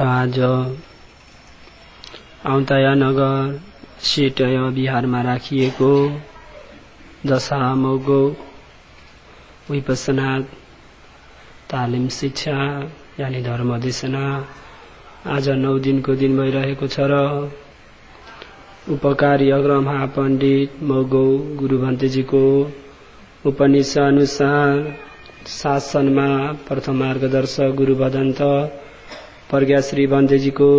आज औतया नगर सिटय बिहारमा राखिएको दशा मौगो विपसना तालिम शिक्षा यानि धर्म देशना। आज नौ दिनको दिन भइरहेको छ र उपकारी अग्रमहा पण्डित मौगौ गुरु भन्तेजीको उपनिषद अनुसार शासनमा प्रथम मार्गदर्शक गुरु भदन्त प्रज्ञाश्री बन्देजीको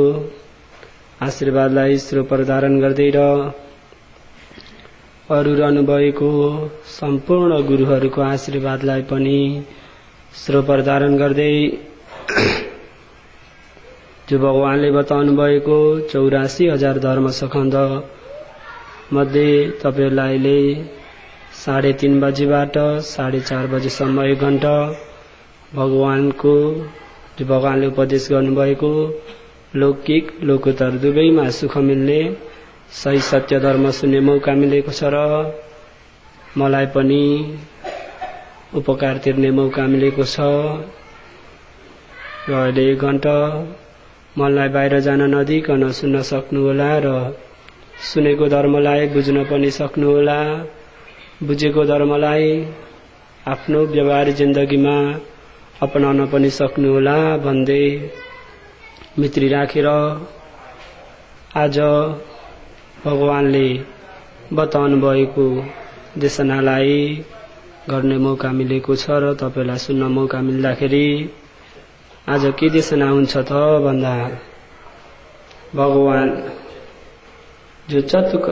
आशीर्वादलाई स्रो प्रधारण गर्दै र अरू रहनुभएको सम्पूर्ण गुरुहरूको आशीर्वादलाई पनि स्रो प्रधारण गर्दै जो भगवानले बताउनु भएको चौरासी हजार धर्म सखण्ड मध्ये तपाईँहरूलाई अहिले साढे तिन बजीबाट साढे चार बजीसम्म एक घन्टा भगवानको जो भगवानले उपदेश गर्नुभएको लौकिक लोकोत्तर दुवैमा सुख मिल्ने सही सत्य धर्म सुन्ने मौका मिलेको छ र मलाई पनि उपकार तिर्ने मौका मिलेको छ। र अहिले एक घन्टा मनलाई बाहिर जान नदिकन सुन्न सक्नुहोला र सुनेको धर्मलाई बुझ्न पनि सक्नुहोला। बुझेको धर्मलाई आफ्नो व्यवहारिक जिन्दगीमा अपनाउन पनि सक्नुहोला। भन्दै मित्री राखेर आज भगवानले बताउनु भएको देशनालाई गर्ने मौका मिलेको छ र तपाईँलाई सुन्न मौका मिल्दाखेरि आज के देशना हुन्छ त भन्दा भगवान जो चतुक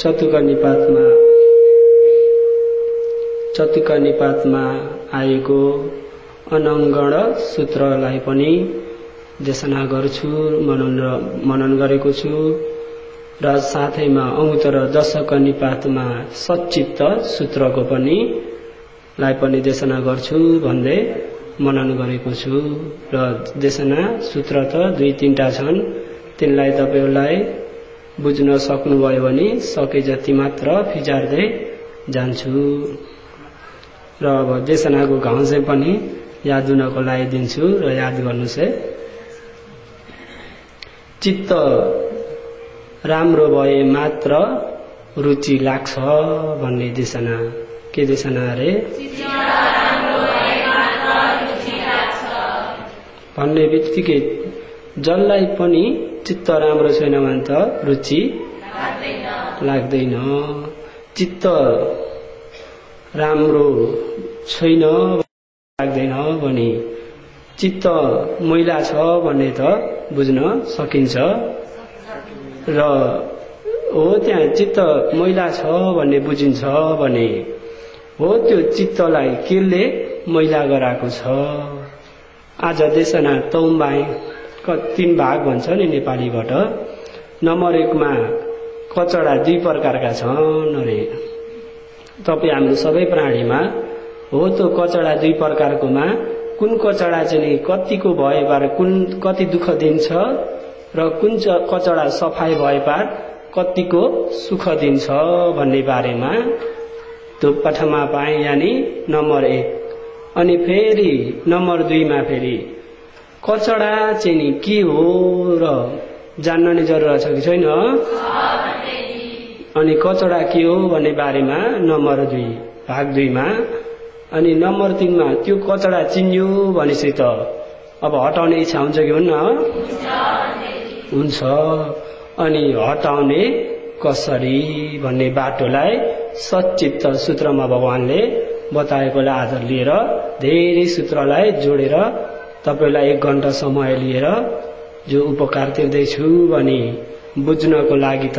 चतुक निपातमा चतुक निपातमा आएको अनङ्गण सूत्रलाई पनि देशना गर्छु मनन मनन गरेको छु। र साथैमा औतर दशक निपातमा सचित्त सूत्रको पनि लाई पनि देशना गर्छु भन्दै मनन गरेको छु। र देशना सूत्र त दुई तिनवटा छन्। तिनलाई तपाईँहरूलाई बुझ्न सक्नुभयो भने सके जति मात्र फिजार्दै जान्छु। र अब देशनाको घाउ चाहिँ पनि याद हुनको लागि दिन्छु र याद गर्नु चाहिँ चित्त राम्रो भए मात्र रुचि लाग्छ भन्ने देशना के देशना अरे भन्ने बित्तिकै जसलाई पनि चित्त राम्रो छैन भने त रुचि लाग्दैन चित्त राम्रो छैन लाग्दैन भने चित्त मैला छ भन्ने त बुझ्न सकिन्छ। र हो त्यहाँ चित्त मैला छ भन्ने बुझिन्छ भने हो त्यो चित्तलाई केले मैला गराएको छ? आज देशना तौम्बाई तिन भाग भन्छ नि नेपालीबाट। नम्बर एकमा कचडा दुई प्रकारका छन् अरे। तपाईँ हाम्रो सबै प्राणीमा हो त्यो कचडा दुई प्रकारकोमा। कुन कचडा चाहिँ कतिको भए पार कुन कति दुःख दिन्छ र कुन कचडा सफाई भए पार कतिको सुख दिन्छ भन्ने बारेमा। त्यो पठमा पाएँ यानि नम्बर एक। अनि फेरि नम्बर दुईमा फेरि कचडा चाहिँ नि के हो र जान्न नै जरुरत छ कि छैन? अनि कचडा के हो भन्ने बारेमा नम्बर दुई भाग दुईमा। अनि नम्बर तिनमा त्यो कचडा चिन्यो भनेपछि त अब हटाउने इच्छा हुन्छ कि हुन्न हुन्छ। अनि हटाउने कसरी? भन्ने बाटोलाई सचित्त सूत्रमा भगवानले बताएकोलाई आधार लिएर धेरै सूत्रलाई जोडेर तपाईँलाई एक घन्टा समय लिएर जो उपकार तिर्दैछु भने बुझ्नको लागि त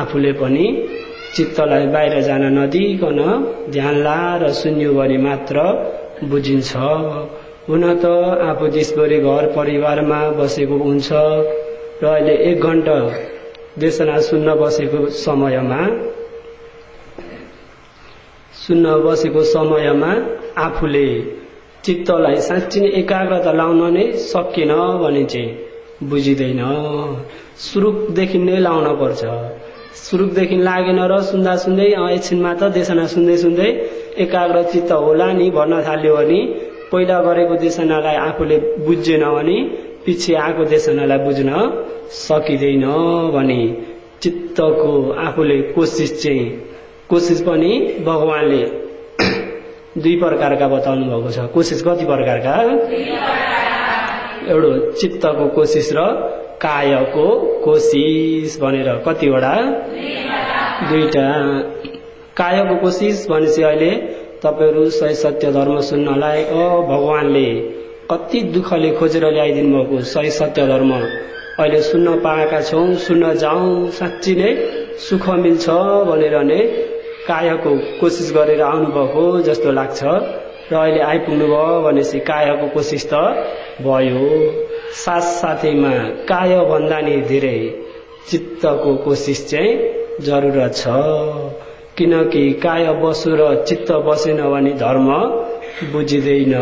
आफूले पनि चित्तलाई बाहिर जान नदिकन ध्यान लाएर सुन्यो भने मात्र बुझिन्छ। हुन त आफू देशभरि घर परिवारमा बसेको हुन्छ र अहिले एक घन्टा देशना सुन्न बसेको समयमा सुन्न बसेको समयमा आफूले चित्तलाई साँच्ची नै एकाग्रता लाउन नै सकेन भने चाहिँ बुझिँदैन। सुरुकदेखि नै लाउन पर्छ। सुरुकदेखि लागेन र सुन्दा सुन्दै एकछिनमा त देशना सुन्दै सुन्दै एकाग्र चित्त होला नि भन्न थाल्यो भने पहिला गरेको देशनालाई आफूले बुझेन भने पछि आएको देशनालाई बुझ्न सकिँदैन भने चित्तको आफूले कोसिस चाहिँ कोसिस पनि भगवानले दुई प्रकारका बताउनु भएको छ। कोसिस कति प्रकारका। एउटा चित्तको कोसिस र कायको कोसिस भनेर कतिवटा? दुईटा कायको कोसिस भनेपछि अहिले तपाईँहरू सही सत्य धर्म सुन्नलाई अ भगवानले कति दुःखले खोजेर ल्याइदिनु भएको सही सत्य धर्म अहिले सुन्न पाएका छौँ सुन्न जाउँ साँच्ची नै सुख मिल्छ भनेर नै कायको कोसिस गरेर आउनुभएको जस्तो लाग्छ। र अहिले आइपुग्नु भयो भनेपछि कायको कोसिस त भयो। साथसाथैमा काय भन्दा नि धेरै चित्तको कोसिस चाहिँ जरुरत छ। किनकि काय बसु र चित्त बसेन भने धर्म बुझिँदैन।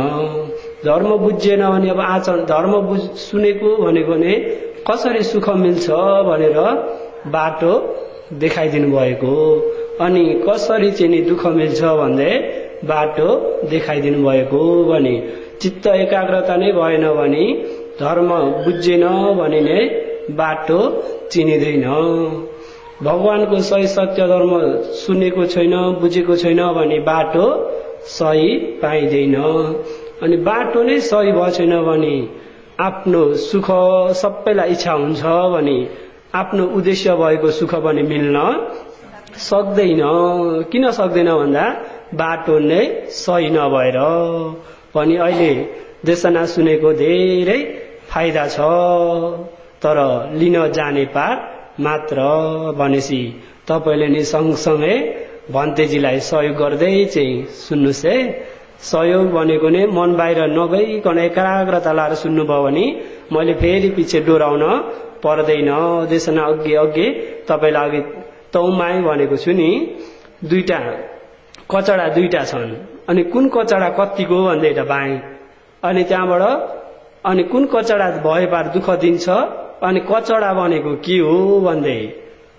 धर्म बुझिएन भने अब आचरण धर्म बुझ सुनेको भनेको नै कसरी सुख मिल्छ भनेर बाटो देखाइदिनु भएको। अनि कसरी चाहिँ नि दुःख मिल्छ भन्दै बाटो देखाइदिनु भएको भने चित्त एकाग्रता नै भएन भने धर्म बुझेन भने नै बाटो चिनिँदैन। भगवानको सही सत्य धर्म सुनेको छैन बुझेको छैन भने बाटो सही पाइँदैन। अनि बाटो नै सही भएको छैन भने आफ्नो सुख सबैलाई इच्छा हुन्छ भने आफ्नो उद्देश्य भएको सुख पनि मिल्न सक्दैन। किन सक्दैन भन्दा बाटो नै सही नभएर। पनि अहिले देशना सुनेको धेरै फाइदा छ तर लिन जाने पार मात्र भनेपछि तपाईँले नि सँगसँगै भन्तेजीलाई सहयोग गर्दै चाहिँ सुन्नुहोस् है। सहयोग भनेको नै मन बाहिर नगइकन एकाग्रता लाएर सुन्नुभयो भने मैले फेरि पछि डोराउन पर्दैन। देशना अघि अघि तपाईँलाई अघि तौमाई भनेको छु नि दुईटा कचडा दुईटा छन्। अनि कुन कचडा कतिको भन्दै बाई अनि त्यहाँबाट अनि कुन कचडा भए पार दुःख दिन्छ? अनि कचडा भनेको के हो भन्दै?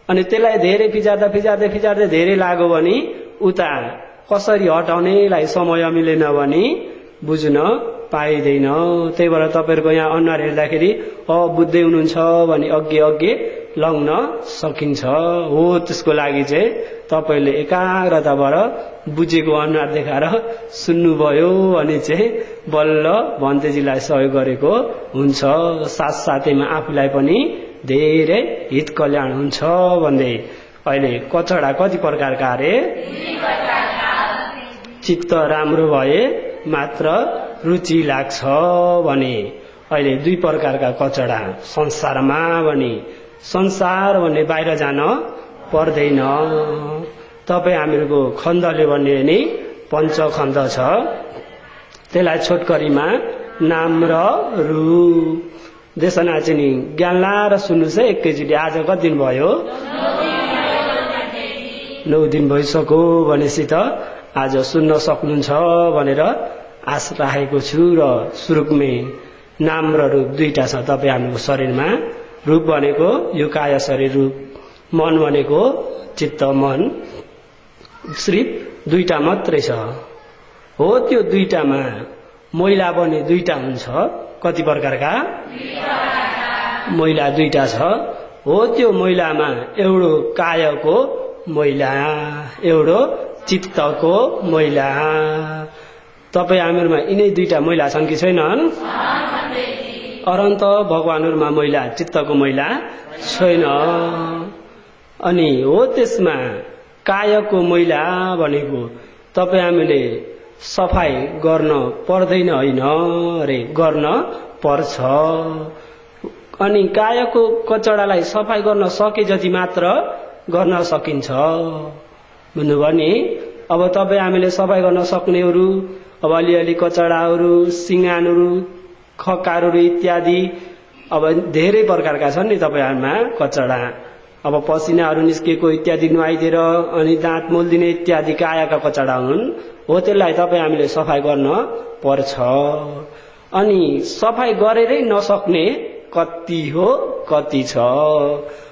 अनि त्यसलाई धेरै फिजार्दा फिजार्दै फिजार्दै धेरै लाग्यो भने उता कसरी हटाउनेलाई समय मिलेन भने बुझ्न पाइँदैन। त्यही भएर तपाईँहरूको यहाँ अनुहार हेर्दाखेरि अ बुझ्दै हुनुहुन्छ भने अघि अघि लग्न सकिन्छ। हो त्यसको लागि चाहिँ तपाईँले एकाग्रताबाट बुझेको अनुहार देखाएर सुन्नुभयो भने चाहिँ बल्ल भन्तेजीलाई सहयोग गरेको हुन्छ। साथसाथैमा आफूलाई पनि धेरै हित कल्याण हुन्छ भन्दै। अहिले कचडा कति प्रकारका अरे? चित्त राम्रो भए मात्र रुचि लाग्छ भने। अहिले दुई प्रकारका कचडा संसारमा भने। संसार भन्ने बाहिर जान पर्दैन। तपाईँ हामीहरूको खण्डले भन्ने नि पञ्चखण्ड छ। त्यसलाई छोटकरीमा नाम र रूप देशना चाहिँ नि ज्ञान लाएर सुन्नुहोस् है एकैचोटि आज कति दिन भयो? नौ दिन भइसक्यो भनेपछि त आज सुन्न सक्नुहुन्छ भनेर आश राखेको छु र सुरुकमै नाम र रूप दुईटा छ तपाईँ हाम्रो शरीरमा। रूप भनेको यो काय शरीर रूप। मन भनेको चित्त मन। सिर्फ दुईटा मात्रै छ। हो त्यो दुईटामा मैला बने दुईटा हुन्छ। कति प्रकारका? मैला दुईटा छ। हो त्यो मैलामा एउटो कायको मैला एउटो चित्तको मैला। तपाईँ हामीहरूमा यिनै दुईटा मैला छन् कि छैनन्? अरन्त भगवानहरूमा मैला चित्तको मैला छैन। अनि हो त्यसमा कायको मैला भनेको तपाईँ हामीले सफाई गर्न पर्दैन होइन अरे गर्न पर्छ। अनि कायको कचडालाई सफाई गर्न सके जति मात्र गर्न सकिन्छ। भन्नुभयो नि? अब तपाईँ हामीले सफाई गर्न सक्नेहरू अब अलिअलि कचडाहरू सिङ्गानहरू खकारहरू इत्यादि अब धेरै प्रकारका छन् नि तपाईँहरूमा कचडा। अब पसिनाहरू निस्केको इत्यादि नुहाइदिएर अनि दाँत मोल्दिने इत्यादि कायाका कचडा हुन्। हो त्यसलाई तपाईँ हामीले सफाई गर्न पर्छ। अनि सफाई गरेरै नसक्ने कति हो कति छ।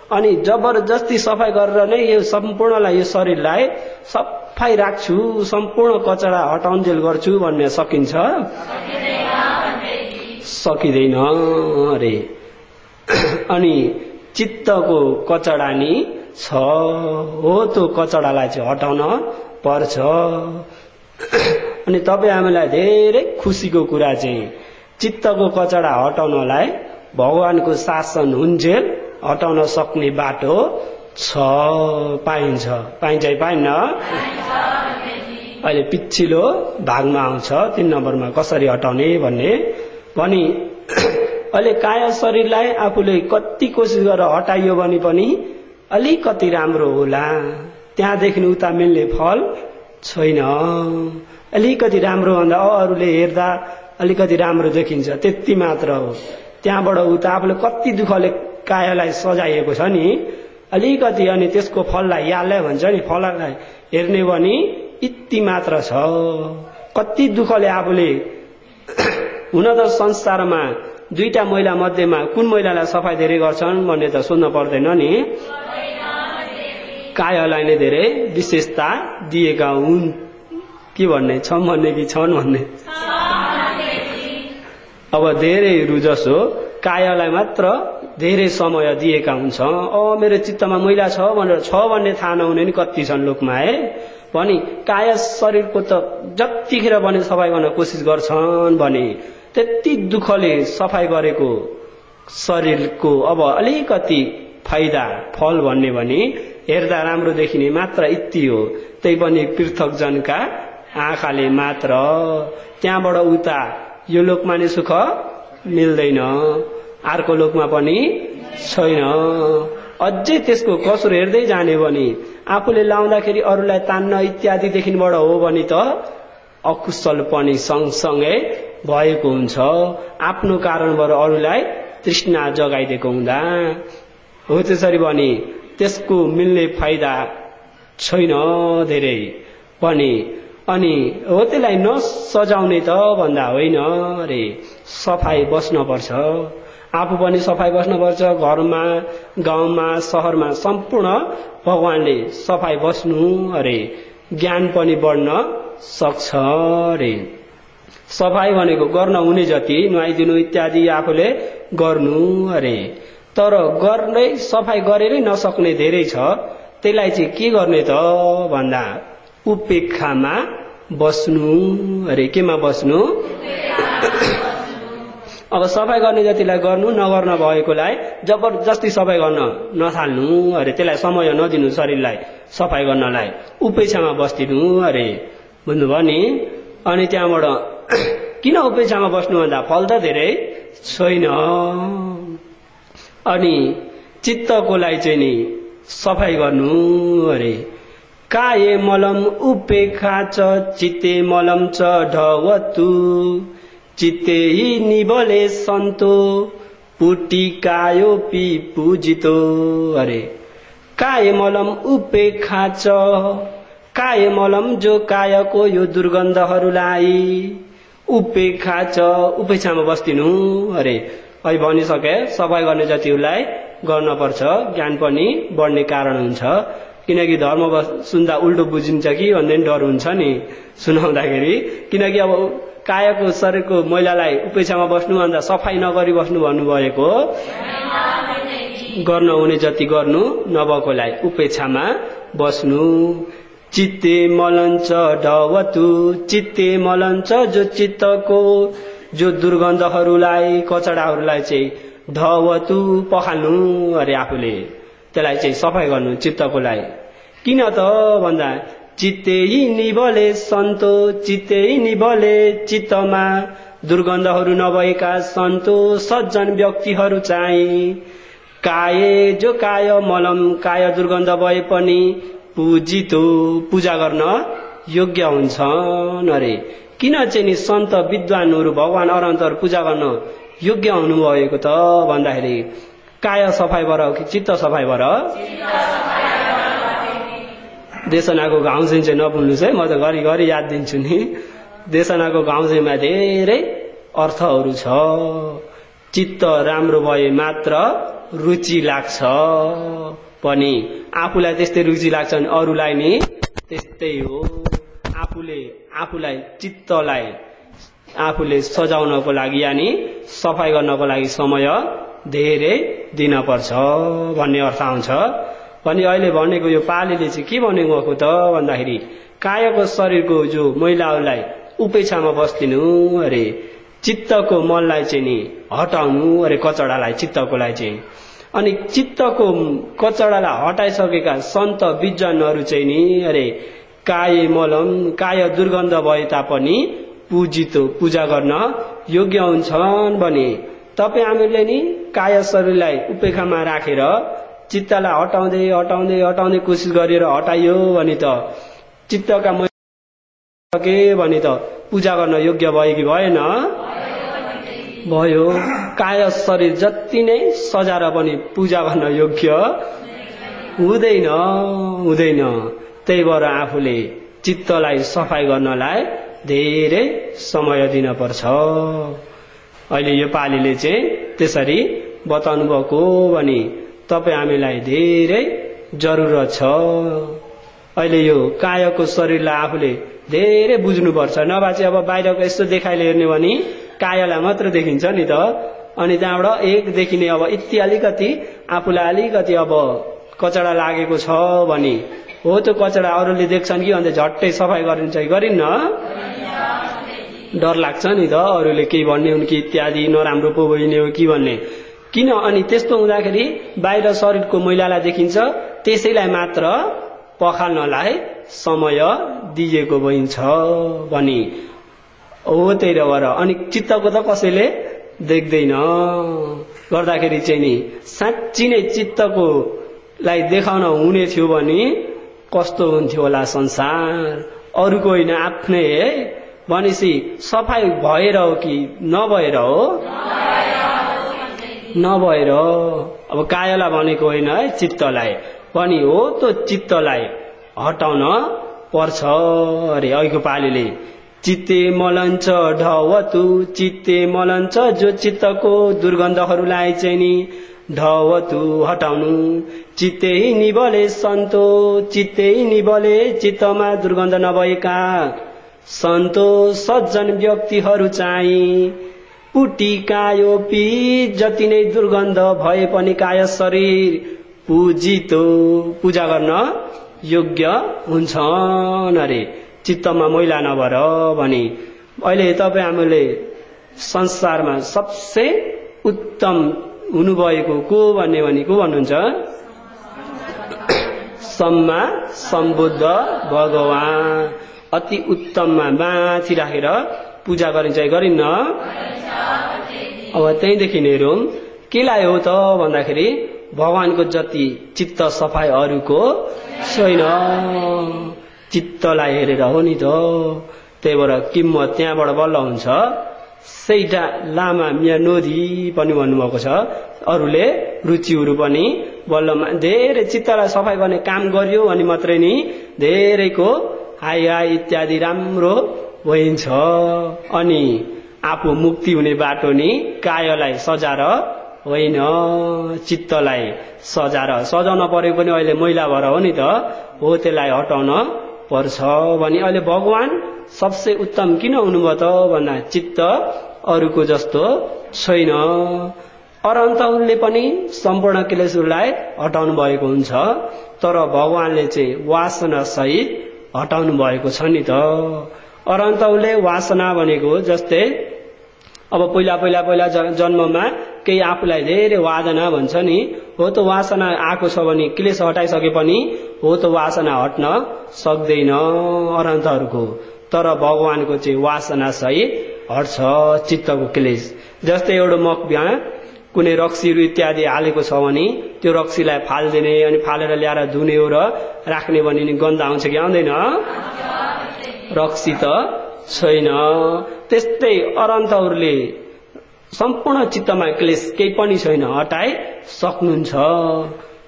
अनि जबरजस्ती सफाई गरेर नै यो सम्पूर्णलाई यो शरीरलाई सफाई राख्छु सम्पूर्ण कचडा हटाउन्जेल गर्छु भन्ने सकिन्छ। सकिँदैन अरे। अनि चित्तको कचडा नि छ। हो त्यो कचडालाई चाहिँ हटाउन पर्छ। अनि तपाईँ हामीलाई धेरै खुसीको कुरा चाहिँ चित्तको कचडा हटाउनलाई भगवानको शासन हुन्जेल हटाउन सक्ने बाटो छ पाइन्छ। पाइन्छ है पाइन्न? अहिले पिछिल्लो भागमा आउँछ तिन नम्बरमा कसरी हटाउने भन्ने भनी अहिले काया शरीरलाई आफूले कति कोसिस गरेर हटाइयो भने पनि अलिकति राम्रो होला। त्यहाँदेखि उता मिल्ने फल छैन। अलिकति राम्रो भन्दा अरूले हेर्दा अलिकति राम्रो देखिन्छ त्यति मात्र हो। त्यहाँबाट उता आफूले कति दुःखले कायालाई सजाइएको छ नि अलिकति अनि त्यसको फललाई यालै भन्छ नि फललाई हेर्ने भने यति मात्र छ। कति दुःखले आफूले हुन त संसारमा दुईटा महिला मध्येमा कुन महिलालाई सफाई धेरै गर्छन् भन्ने त सोध्न पर्दैन नि। कायलाई नै धेरै विशेषता दिएका हुन्। के भन्ने छन् भन्ने कि छन् भन्ने? अब धेरैहरू जसो कायलाई मात्र धेरै समय दिएका हुन्छ। अ मेरो चित्तमा मैला छ भनेर छ भन्ने थाहा नहुने नि कति छन् लोकमा है? भने काया शरीरको त जतिखेर भने सफाइ गर्न कोसिस गर्छन् भने। त्यति दुःखले सफाइ गरेको शरीरको अब अलिकति फाइदा फल भन्ने भने हेर्दा राम्रो देखिने मात्र यति हो। त्यही पनि पृथकजनका आँखाले मात्र। त्यहाँबाट उता यो लोकमा नै सुख मिल्दैन अर्को लोकमा पनि छैन। अझै त्यसको कसुर हेर्दै जाने भने आफूले लाउँदाखेरि अरूलाई तान्न इत्यादिदेखिबाट हो भने त अकुशल पनि सँगसँगै भएको हुन्छ। आफ्नो कारणबाट अरूलाई तृष्णा जगाइदिएको हुँदा। हो त्यसरी भने त्यसको मिल्ने फाइदा छैन धेरै। पनि अनि हो त्यसलाई नसजाउने त भन्दा होइन अरे सफाई बस्नुपर्छ। आफू पनि सफाई बस्नुपर्छ। घरमा गाउँमा सहरमा सम्पूर्ण भगवानले सफाई बस्नु अरे ज्ञान पनि बढ्न सक्छ अरे सफाई भनेको गर्न हुने जति नुहाइदिनु इत्यादि आफूले गर्नु अरे। तर गर्नै सफाई गरेरै नसक्ने धेरै छ त्यसलाई चाहिँ के गर्ने त भन्दा उपेक्षामा बस्नु अरे। केमा बस्नु? अब सफाई गर्ने जतिलाई गर्नु नगर्न भएकोलाई जबरजस्ती सफाई गर्न नथाल्नु अरे। त्यसलाई समय नदिनु शरीरलाई सफाई गर्नलाई। उपेक्षामा बस्दिनु अरे। बुझ्नुभयो नि? अनि त्यहाँबाट किन उपेक्षामा बस्नु भन्दा फल त धेरै छैन। अनि चित्तकोलाई चाहिँ नि सफाई गर्नु अरे। काये मलम उपेक्षा च चित्ते मलम च ढवतु। चित्ते निबले सन्तो पुटी कायो पी पूजितो अरे। काय मलम उपेक्षा च काय मलम जो कायको यो दुर्गन्धहरूलाई उपेक्षा च उपेक्षामा बस्दिनु अरे अहिले भनिसके सफाई गर्ने जतिलाई गर्न पर्छ ज्ञान पनि बढ्ने कारण हुन्छ। किनकि धर्म सुन्दा उल्टो बुझिन्छ कि भन्ने डर हुन्छ नि। सुनाउँदाखेरि किनकि अब कायको शरीरको महिलालाई उपेक्षामा बस्नु भन्दा सफाई नगरी बस्नु भन्नुभएको गर्न हुने जति गर्नु नभएकोलाई उपेक्षामा बस्नु। चित्ते मलञ्च डवतु चित्ते मलञ्च जो चित्तको जो दुर्गन्धहरूलाई कचडाहरूलाई चाहिँ ढवतु पखाल्नु अरे आफूले। त्यसलाई चाहिँ सफाई गर्नु चित्तकोलाई किन त भन्दा चित्ते निबले सन्तो चित्ते निबले चित्तमा दुर्गन्धहरू नभएका सन्तो सज्जन व्यक्तिहरू चाहिँ काय जो काय मलम काय दुर्गन्ध भए पनि पूजितो पूजा गर्न योग्य हुन्छन् अरे किन चाहिँ नि सन्त विद्वानहरू भगवान अरन्तहरू पूजा गर्न योग्य हुनुभएको त भन्दाखेरि काय सफाइ बर कि चित्त सफाइ बर? देशनाको घाउसिन चाहिँ नभुल्नुहोस् है म त घरिघरि याद दिन्छु नि। देशनाको घाउसिनमा धेरै अर्थहरू छ। चित्त राम्रो भए मात्र रुचि लाग्छ। पनि आफूलाई त्यस्तै रुचि लाग्छ भने अरूलाई नि त्यस्तै हो। आफूले आफूलाई चित्तलाई आफूले सजाउनको लागि यानि सफाई गर्नको लागि समय धेरै दिन पर्छ भन्ने अर्थ आउँछ। भने अहिले भनेको यो पालीले चाहिँ के भनेको भएको त भन्दाखेरि कायको शरीरको जो महिलाहरूलाई उपेक्षामा बस्दिनु अरे चित्तको मनलाई चाहिँ नि हटाउनु अरे कचडालाई चित्तकोलाई चाहिँ अनि चित्तको कचडालाई हटाइसकेका सन्त विज्ञानहरू चाहिँ नि अरे काय मलम काय दुर्गन्ध भए तापनि पूजित पूजा गर्न योग्य हुन्छन् भने तपाईँ हामीले नि काय शरीरलाई उपेक्षामा राखेर चित्तलाई हटाउँदै हटाउँदै हटाउँदै कोसिस गरेर हटाइयो भने त चित्तका के भने त पूजा गर्न योग्य भयो कि भएन? भयो। काय शरीर जति नै सजाएर पनि पूजा गर्न योग्य हुँदैन हुँदैन। त्यही भएर आफूले चित्तलाई सफाई गर्नलाई धेरै समय दिनपर्छ। अहिले यो पालीले चाहिँ त्यसरी बताउनु भएको भने तपाईँ हामीलाई धेरै जरुरत छ। अहिले यो कायको शरीरलाई आफूले धेरै बुझ्नुपर्छ। नभए चाहिँ अब बाहिरको यस्तो देखाइले हेर्ने भने कायलाई मात्र देखिन्छ नि त। अनि त्यहाँबाट एक देखिने अब यति अलिकति आफूलाई अलिकति अब कचडा लागेको छ भने। हो त्यो कचडा अरूले देख्छन् कि अन्त झट्टै सफाइ गरिन्छ कि गरिन्न? डर लाग्छ नि त अरूले केही भन्ने हुन् कि इत्यादि नराम्रो पो भइने हो कि भन्ने। किन? अनि त्यस्तो हुँदाखेरि बाहिर शरीरको मैलालाई देखिन्छ त्यसैलाई मात्र पखाल्नलाई समय दिएको भइन्छ भनी। हो त्यही भएर अनि चित्तको त कसैले देख्दैन। गर्दाखेरि चाहिँ नि साँच्ची नै चित्तको लाई देखाउन हुने थियो भने कस्तो हुन्थ्यो होला संसार? अरूको होइन आफ्नै है? भनेपछि सफाइ भएर हो कि नभएर हो? नभएर अब कायलाई भनेको होइन है चित्तलाई। पनि हो त्यो चित्तलाई हटाउन पर्छ। अरे अघिको पालीले चित्ते मलन्छ ढवतु चित्ते मलन्छ जो चित्तको दुर्गन्धहरूलाई नि ढवतु हटाउनु। चित्ते निबले सन्तो चित्ते निबले चित्तमा दुर्गन्ध नभएका सन्तो सज्जन व्यक्तिहरू चाहिँ पुटी कायो पी जति नै दुर्गन्ध भए पनि काय शरीर पूजितो। पूजा गर्न योग्य हुन्छन् अरे। चित्तमा मैला नभएर भने अहिले तपाईँ हामीले संसारमा सबसे उत्तम हुनुभएको को भन्ने भने को भन्नुहुन्छ? सम्मा सम्बुद्ध भगवान। अति उत्तममा माथि राखेर पूजा गरिन्छ गरिन्न। अब त्यहीँदेखि हेरौँ केलाई हो त भन्दाखेरि भगवानको जति चित्त सफाइ अरूको छैन। चित्तलाई हेरेर हो नि त त्यही भएर किम्मत त्यहाँबाट बल्ल हुन्छ। सैटा लामा मिया नोधी पनि भन्नुभएको छ। अरूले रुचिहरू पनि बल्लमा धेरै चित्तलाई सफाइ गर्ने काम गरियो भने मात्रै नि धेरैको हाई हाई इत्यादि राम्रो भइन्छ। अनि आफू मुक्ति हुने बाटो नि कायलाई सजाएर होइन। चित्तलाई सजाएर सजाउन परेको पनि अहिले मैला भएर हो नि त। हो त्यसलाई हटाउन पर्छ भने अहिले भगवान सबसे उत्तम किन हुनुभयो त भन्दा चित्त अरूको जस्तो छैन। अरन्तहरूले पनि सम्पूर्ण क्लेशहरूलाई हटाउनु भएको हुन्छ। तर भगवानले चाहिँ वासना सहित हटाउनु भएको छ नि त। अरन्तौले वासना भनेको जस्तै अब पहिला पहिला पहिला जन्ममा केही आफूलाई धेरै वादना भन्छ नि हो त वासना आएको छ भने क्लेश हटाइसके पनि हो त वासना हट्न सक्दैन अरन्तहरूको तर भगवानको चाहिँ वासना सहित हट्छ चित्तको क्लेश। जस्तै एउटा मकमा कुनै रक्सीहरू इत्यादि हालेको छ भने त्यो रक्सीलाई फालिदिने अनि फालेर ल्याएर धुने र राख्ने भने नि गन्ध आउँछ कि आउँदैन? रक्सी त छैन। त्यस्तै अरन्तहरूले सम्पूर्ण चित्तमा क्लेश केही पनि छैन हटाए सक्नुहुन्छ।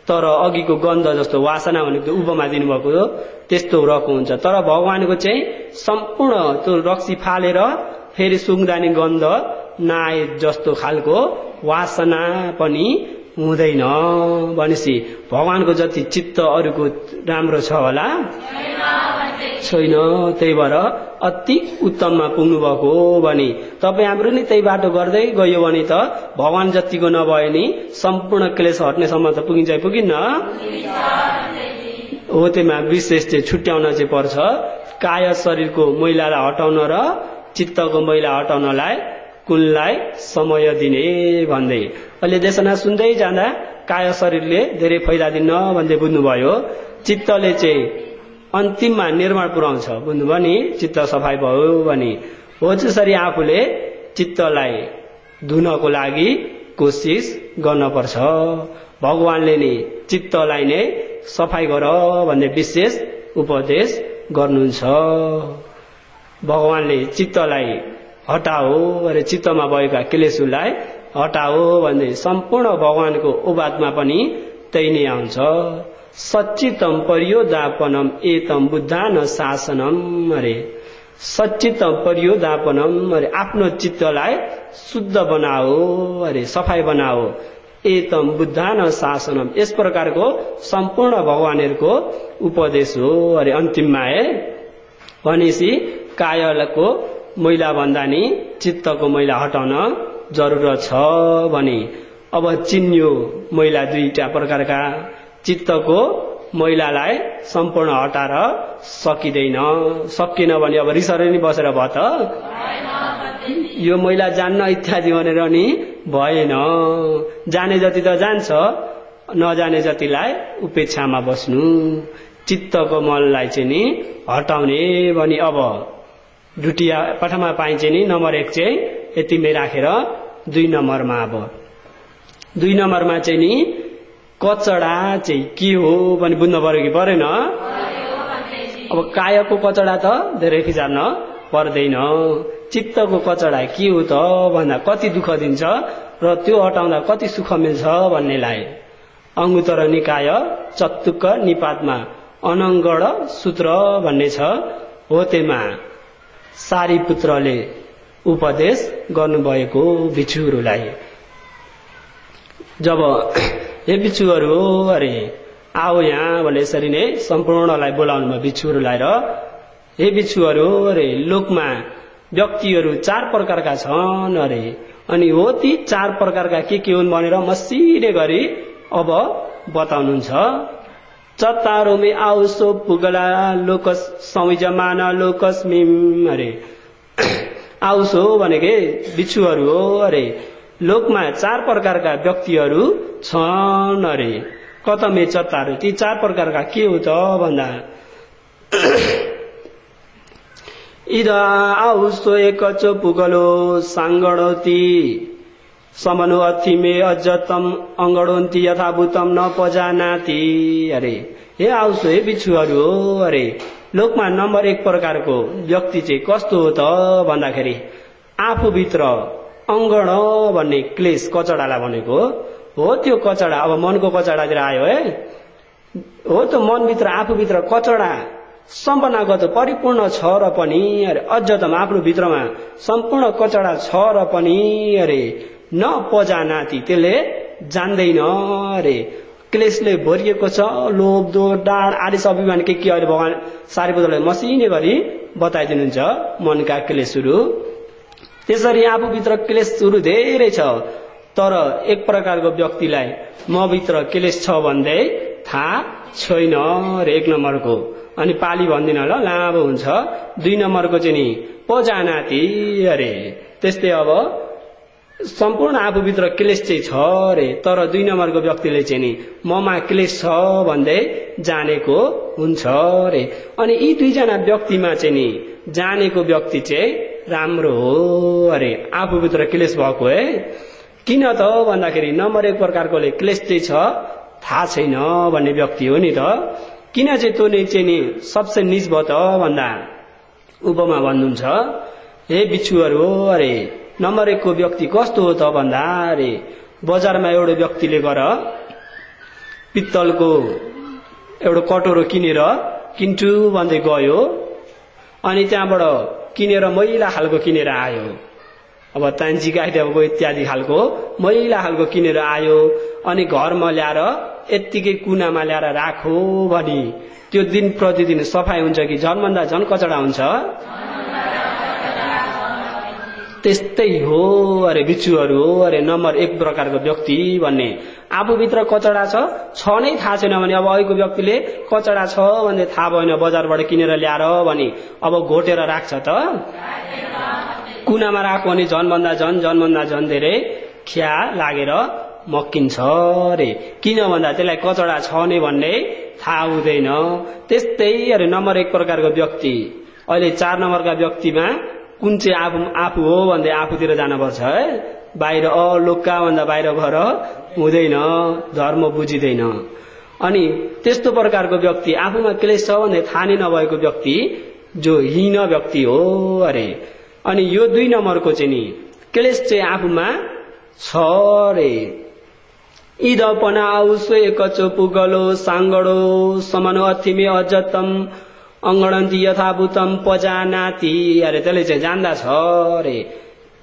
तर अघिको गन्ध जस्तो वासना भनेको उपमा दिनुभएको हो त्यस्तो रहेको हुन्छ। तर भगवानको चाहिँ सम्पूर्ण त्यो रक्सी फालेर फेरि सुङ्दानी गन्ध नआए जस्तो खालको वासना पनि हुँदैन भनेपछि भगवानको जति चित्त अरूको राम्रो छ होला। छैन त्यही भएर अति उत्तममा पुग्नुभएको हो भने। तपाईँ हाम्रो नि त्यही बाटो गर्दै गयो भने त भगवान जतिको नभए नि सम्पूर्ण क्लेश हट्नेसम्म त पुगिन्छ पुगिन्न? हो त्यसमा विशेष चाहिँ छुट्याउन चाहिँ पर्छ। काय शरीरको मैलालाई हटाउन र चित्तको मैला हटाउनलाई कुनलाई समय दिने भन्दै। अहिले देशना सुन्दै जाँदा काय शरीरले धेरै फाइदा दिन्न भन्दै बुझ्नुभयो। चित्तले चाहिँ अन्तिममा निर्माण पुर्याउँछ। बुझ्नुभयो नि? चित्त सफाइ भयो भने। हो त्यसरी आफूले चित्तलाई धुनको लागि कोसिस गर्नपर्छ। भगवानले नि चित्तलाई नै सफाइ गर भन्ने विशेष उपदेश गर्नुहुन्छ। भगवानले चित्तलाई हटाओ। अरे चित्तमा भएका क्लेशुलाई हटाओ भन्दै सम्पूर्ण भगवानको उबादमा पनि त्यही नै आउँछ। सच्चितम परियोदापनम एतम बुद्धान शासनम अरे सच्चितम परियोदापनम अरे आफ्नो चित्तलाई शुद्ध बनाओ अरे सफाई बनाओ। एतम बुद्धान शासनम। यस प्रकारको सम्पूर्ण भगवानहरूको उपदेश हो अरे अन्तिममा है भनेपछि कायको मैला भन्दा नि चित्तको मैला हटाउन जरुरत छ भने अब चिन्यो मैला दुईटा प्रकारका। चित्तको मैलालाई सम्पूर्ण हटाएर सकिँदैन। सकिएन भने अब रिसर नि बसेर भयो त। यो मैला जान्न इत्यादि भनेर नि भएन। जाने जति त जान्छ नजाने जतिलाई उपेक्षामा बस्नु। चित्तको मललाई चाहिँ नि हटाउने भने अब डुटिया पठमा पाइन्छ नि नम्बर एक चाहिँ यतिमै राखेर दुई नम्बरमा अब। दुई नम्बरमा चाहिँ नि कचडा चाहिँ के हो भने बुझ्नु पर्यो कि परेन? अब कायको कचडा त धेरै फिजार्न पर्दैन। चित्तको कचडा के हो त भन्दा कति दुःख दिन्छ र त्यो हटाउँदा कति सुख मिल्छ भन्नेलाई। अङ्गुतर निकाय चत्तुक्क निपातमा अनङ्गड सूत्र भन्ने छ। हो त्यसमा सारी पुत्रले उपदेश गर्नुभएको बिच्छुहरूलाई जब हे बिच्छुहरू अरे आओ यहाँ भने यसरी नै सम्पूर्णलाई बोलाउनुभयो बिच्छुहरूलाई र हे बिच्छुहरू अरे लोकमा व्यक्तिहरू चार प्रकारका छन् अरे। अनि हो ती चार प्रकारका के के हुन् भनेर मसिने गरी अब बताउनुहुन्छ। चत्तारोमे आउसो पुगला लोकस संजमान लोकस्मिम अरे। आउसो भनेकै बिच्छुहरू हो अरे। लोकमा चार प्रकारका व्यक्तिहरू छन् अरे। कतमे चत्तारो ती चार प्रकारका के हो त भन्दा? इदा आउसो एकचो पुगलो साङ्गणती समनु अथिमे अजतम अङ्गडोन्ती यथाभूतम न पजानाति अरे। हे आउसो हे बिच्छुहरू हो अरे। लोकमा नम्बर एक प्रकारको व्यक्ति चाहिँ कस्तो हो त भन्दाखेरि आफूभित्र अङ्गण भन्ने क्लेश कचडालाई भनेको हो। त्यो कचडा अब मनको कचडातिर आयो है। हो त मनभित्र आफूभित्र कचडा सम्पन्नागत परिपूर्ण छ र पनि अरे अझ त आफ्नो भित्रमा सम्पूर्ण कचडा छ र पनि अरे न पजानाति त्यसले जान्दैन अरे। क्लेशले भरिएको छ लोभ दो डाँड आदि अभिमान के के अहिले भगवान् सारीपुत्रले मसिने गरी बताइदिनुहुन्छ मनका क्लेशहरू त्यसरी आफूभित्र क्लेशहरू धेरै छ तर एक प्रकारको व्यक्तिलाई मभित्र क्लेश छ भन्दै थाहा छैन अरे एक नम्बरको। अनि पाली भन्दिन ल लामो हुन्छ। दुई नम्बरको चाहिँ नि पजानाति अरे त्यस्तै अब सम्पूर्ण आफूभित्र क्लेश चाहिँ छ अरे तर दुई नम्बरको व्यक्तिले चाहिँ नि ममा क्लेश छ भन्दै जानेको हुन्छ अरे अनि यी दुईजना व्यक्तिमा चाहिँ नि जानेको व्यक्ति चाहिँ राम्रो हो अरे आफूभित्र क्लेश भएको है। किन त भन्दाखेरि नम्बर एक प्रकारकोले क्लेश चाहिँ छ थाहा छैन भन्ने व्यक्ति हो नि त। किन चाहिँ त्यो नै चाहिँ नि सबसे निज भयो त भन्दा उपमा भन्नुहुन्छ हे बिच्छुहरू हो अरे नम्बर एकको व्यक्ति कस्तो हो त भन्दा अरे बजारमा एउटा व्यक्तिले गर पित्तलको एउटा कटोरो किनेर किन्छु भन्दै गयो अनि त्यहाँबाट किनेर मैला खालको किनेर आयो। अब तान्जी गाइदेवको इत्यादि खालको मैला खालको किनेर आयो अनि घरमा ल्याएर यत्तिकै कुनामा ल्याएर राखो भने। त्यो दिन प्रतिदिन सफाइ हुन्छ कि झनभन्दा झन कचडा हुन्छ? त्यस्तै हो अरे बिच्छुहरू हो अरे नम्बर एक प्रकारको व्यक्ति भन्ने। आफूभित्र कचडा छ छ नै थाहा छैन भने अब अहिलेको व्यक्तिले कचडा छ भन्ने थाहा भएन बजारबाट किनेर ल्याएर भने अब घोटेर राख्छ त। कुनामा राख्यो भने झनभन्दा झन झनभन्दा झन धेरै खिया लागेर मक्किन्छ अरे। किन भन्दा त्यसलाई कचडा छ नै भन्ने थाहा हुँदैन। त्यस्तै अरे नम्बर एक प्रकारको व्यक्ति। अहिले चार नम्बरका व्यक्तिमा कुन चाहिँ आफू आफू हो भन्दै आफूतिर जानुपर्छ है? बाहिर अ भन्दा बाहिर घर हुँदैन धर्म बुझिँदैन। अनि त्यस्तो प्रकारको व्यक्ति आफूमा क्लेश छ भन्दै थाहा नै नभएको व्यक्ति जो हीन व्यक्ति हो अरे। अनि यो दुई नम्बरको चाहिँ नि क्लेश चाहिँ आफूमा छ रे इद पनाउ कचो पुगलो साङ्गडो समनो अथिमे अजतम। अङ्गणन्ती यथाभूतम पजानाति। अरे त्यसले चाहिँ जान्दा छ अरे।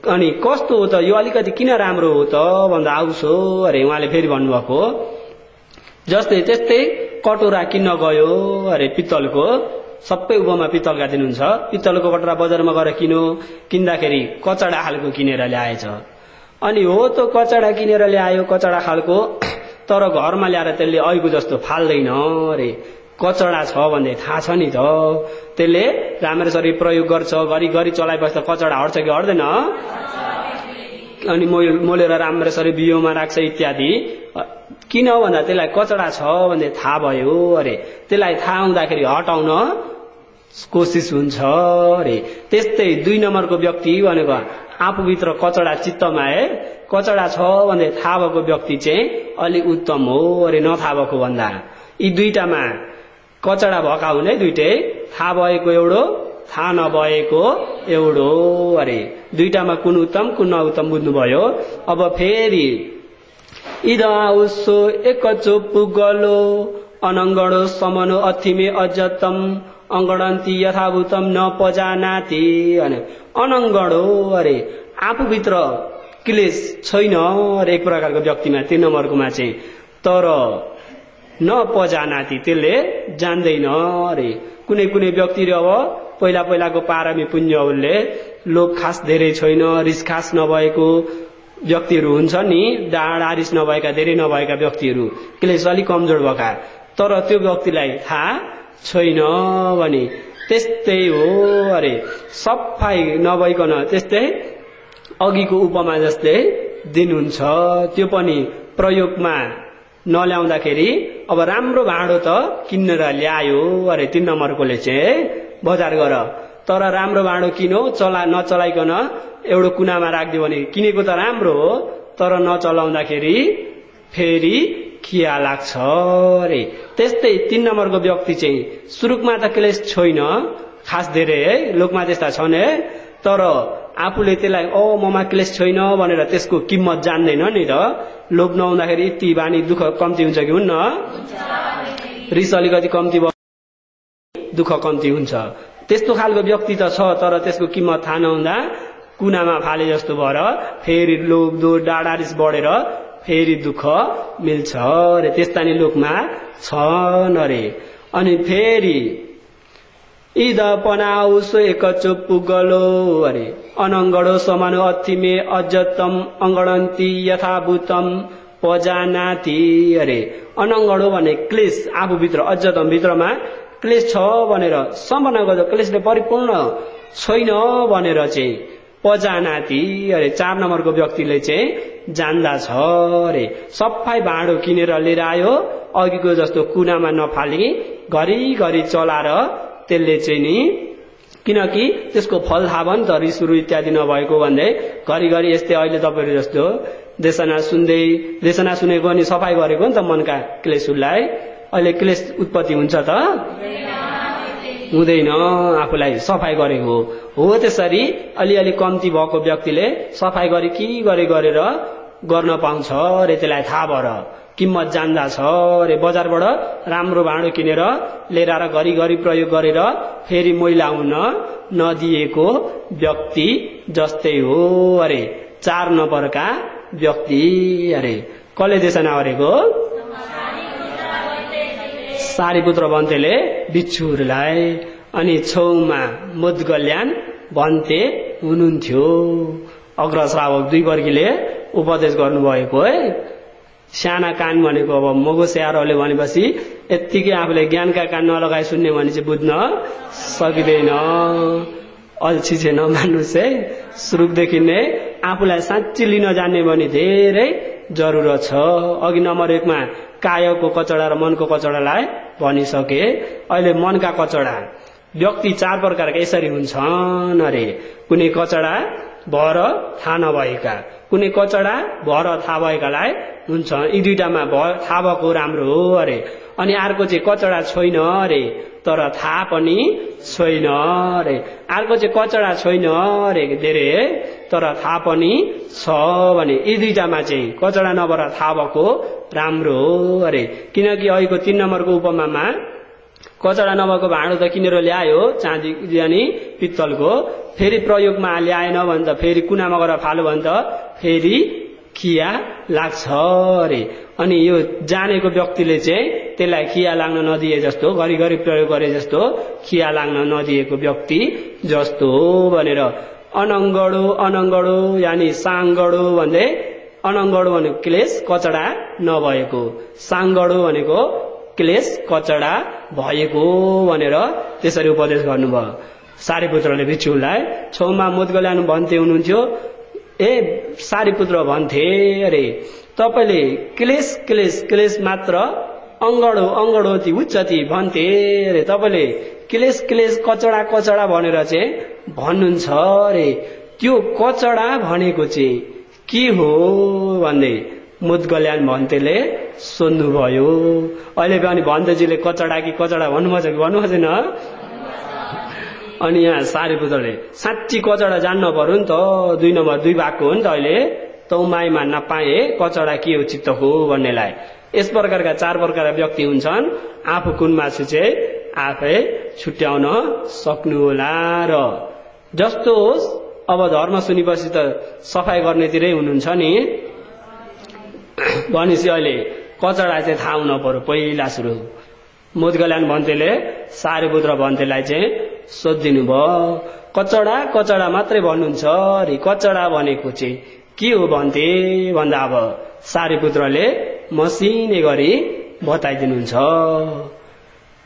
अनि कस्तो हो त? यो अलिकति किन राम्रो हो त? भन्दा आउँछ। अरे उहाँले फेरि भन्नुभएको जस्तै त्यस्तै कटोरा किन्न गयो। अरे पित्तलको। सबै उपमा पित्तलका दिनुहुन्छ पित्तलको कटोरा बजारमा गएर किनो। किन्दाखेरि कचडा खालको किनेर ल्याएछ। अनि हो त कचडा किनेर ल्यायो कचडा खालको। तर घरमा ल्याएर त्यसले ऐको जस्तो फाल्दैन। अरे कचडा छ भन्ने थाहा छ नि त। त्यसले राम्रोसरी प्रयोग गर्छ घरिघरि चलाइपछि त कचडा हट्छ कि हट्दैन? अनि मोलेर राम्रोसरी बियोमा राख्छ इत्यादि। किन भन्दा त्यसलाई कचडा छ भन्ने थाहा भयो अरे। त्यसलाई थाहा हुँदाखेरि हटाउन कोसिस हुन्छ अरे। त्यस्तै दुई नम्बरको व्यक्ति भनेको आफूभित्र कचडा चित्तमा है कचडा छ भन्ने थाहा भएको व्यक्ति चाहिँ अलि उत्तम हो अरे नथाहा भएको भन्दा। यी दुईटामा कचडा भएका हुने दुइटै। थाहा भएको एउटो थाहा नभएको एउटो अरे दुईटामा कुन उत्तम कुन नउत्तम बुझ्नुभयो। अब फेरि इद उसो एकचो पुगलो। अनङ्गडो समनो अथिमे अजतम। अङ्गडन्ती यथाभूतम न पजानाति। अरे अनङ्गडो अरे आफूभित्र क्लेश छैन। अरे एक प्रकारको व्यक्तिमा तीन नम्बरकोमा चाहिँ। तर न पजानाति त्यसले जान्दैन अरे। कुनै कुनै व्यक्तिले अब पहिला पहिलाको पारमी पुण्यहरूले लोक खास धेरै छैन रिस खास नभएको व्यक्तिहरू हुन्छ नि डाँडा रिस नभएका धेरै नभएका व्यक्तिहरू। क्लेश अलिक कमजोर भएका। तर त्यो व्यक्तिलाई थाहा छैन भने त्यस्तै हो अरे। सफाइ नभइकन त्यस्तै अघिको उपमा जस्तै दिनुहुन्छ। त्यो पनि प्रयोगमा नल्याउँदाखेरि अब राम्रो भाँडो त किनेर ल्यायो अरे तिन नम्बरकोले चाहिँ बजार गर। तर राम्रो भाँडो किनो चला नचलाइकन एउटा कुनामा राखिदियो भने किनेको त राम्रो हो तर नचलाउँदाखेरि फेरि खिया लाग्छ अरे। त्यस्तै तिन नम्बरको व्यक्ति चाहिँ सुरुकमा त क्लेश छैन खास धेरै है लोकमा त्यस्ता छन् है। तर आफूले त्यसलाई ओ ममा क्लेश छैन भनेर त्यसको किम्मत जान्दैन नि त। लोभ नहुँदाखेरि यति बानी दुःख कम्ती हुन्छ कि हुन्न? रिस अलिकति कम्ती दुःख कम्ती हुन्छ। त्यस्तो खालको व्यक्ति त छ तर त्यसको किम्मत थाहा नहुँदा कुनामा फाले जस्तो भएर फेरि लोभ दो डाँडा रिस बढेर फेरि दुःख मिल्छ अरे त्यस्ता नि लोकमा छन् अरे अनि फेरि इद पनाउसो एकचो पुगलो अरे अनङ्गडो समानो अथिमे अजतम अङ्गडन्ती यथाभूतम पजानाति अरे अनङ्गडो भने क्लेश आफूभित्र अजतम भित्रमा क्लेश छ भनेर सम्पन्न गर्छ क्लेशले परिपूर्ण छैन भनेर चाहिँ पजानाति अरे चार नम्बरको व्यक्तिले चाहिँ जान्दा छ अरे सफाइ भाँडो किनेर लिएर आयो अघिको जस्तो कुनामा नफाली घरिघरि चलाएर त्यसले चाहिँ नि किनकि त्यसको फल थाहा भयो नि त रिसुरु इत्यादि नभएको भन्दै घरिघरि यस्तै अहिले तपाईँहरू जस्तो देशना सुन्दै देशना सुनेको अनि सफाइ गरेको नि त मनका क्लेसहरूलाई अहिले क्लेस उत्पत्ति हुन्छ त? हुँदैन आफूलाई सफाइ गरेको हो। त्यसरी अलिअलि कम्ती भएको व्यक्तिले सफाइ गरे कि गरे गरेर गर्न पाउँछ अरे त्यसलाई थाहा भएर? किम्मत जान्दा छ अरे बजारबाट राम्रो भाँडो किनेर लिएर आएर घरिघरि प्रयोग गरेर फेरि मैला हुन नदिएको व्यक्ति जस्तै हो अरे। चार नम्बरका व्यक्ति अरे। कसले देशना गरेको? सारीपुत्र भन्तेले बिच्छुहरूलाई अनि छेउमा मुदगल्यान भन्ते हुनुहुन्थ्यो। अग्रश्रावक दुई वर्गीले उपदेश गर्नुभएको है। साना कान भनेको अब मगो स्याहारहरूले भनेपछि यत्तिकै आफूले ज्ञानका कान नलगाइ सुन्ने भने चाहिँ बुझ्न सकिँदैन। अल्छी चाहिँ नमान्नुहोस् है। सुरुदेखि नै आफूलाई साँच्ची लिन जान्ने भने धेरै जरुरत छ। अघि नम्बर एकमा कायको कचडा र मनको कचडालाई भनिसके। अहिले मनका कचडा। व्यक्ति चार प्रकारका यसरी हुन्छन् अरे। कुनै कचडा भएर थाहा नभएका। कुनै कचडा भएर थाहा भएकालाई हुन्छ। यी दुइटामा भ थाहा भएको राम्रो हो अरे। अनि अर्को चाहिँ कचडा छैन अरे। तर थाहा पनि छैन अरे। अर्को चाहिँ कचडा छैन अरे। धेरै तर थाहा पनि छ भने। यी दुइटामा चाहिँ कचडा नभएर थाहा भएको राम्रो हो अरे। किनकि अहिलेको तिन नम्बरको उपमामा कचडा नभएको भाँडो त किनेर ल्यायो चाँदी अनि पित्तलको। फेरि प्रयोगमा ल्याएन भने त फेरि कुनामा गएर फाल्यो भने त फेरि खिया लाग्छ अरे। अनि यो जानेको व्यक्तिले चाहिँ त्यसलाई खिया लाग्न नदिए जस्तो घरिघरि प्रयोग गरे जस्तो खिया लाग्न नदिएको व्यक्ति जस्तो भनेर। अनङ्गडो अनङ्गडो यानि साङ्गडो भन्दै अनङ्गडो भनेको क्लेश कचडा नभएको। साङ्गडो भनेको क्लेश कचडा भएको भनेर त्यसरी उपदेश गर्नुभयो। सारीपुत्रले भिक्षुलाई छेउमा मुदगल्यानु भन्थे हुनुहुन्थ्यो ए सारीपुत्र भन्थे अरे। तपाईँले क्लेश क्लेश क्लेश मात्र अङ्गडो अङ्गडोती उच्चती भन्थे अरे। तपाईँले क्लेश क्लेश कचडा कचडा भनेर चाहिँ भन्नुहुन्छ अरे। त्यो कचडा भनेको चाहिँ के हो भन्दै मुदगल्यान भन्तेले सोध्नुभयो। अहिले पनि भन्तेजीले कचडा कि कचडा भन्नुभएको भन्नुभएको छैन? अनि यहाँ सारीपुत्रले साँच्ची कचडा जान्न पर्यो नि त दुई नम्बर दुई भागको हो नि त अहिले। तौ माइमा नपाए कचडा के हो? चित्तको भन्नेलाई। यस प्रकारका चार प्रकारका व्यक्ति हुन्छन्। आफू कुन मासु चाहिँ आफै छुट्याउन सक्नुहोला र जस्तो होस् अब धर्म सुनेपछि त सफाई गर्नेतिरै हुनुहुन्छ नि। भनेपछि अहिले कचडा चाहिँ थाहा हुन पर्यो। पहिला सुरु। मुदगल्यान भन्तेले सारीपुत्र भन्तेलाई चाहिँ सोधिदिनु भयो कचडा कचडा मात्रै भन्नुहुन्छ अरे। कचडा भनेको चाहिँ के हो भन्थे? भन्दा अब सारीपुत्रले मसिने गरी बताइदिनुहुन्छ।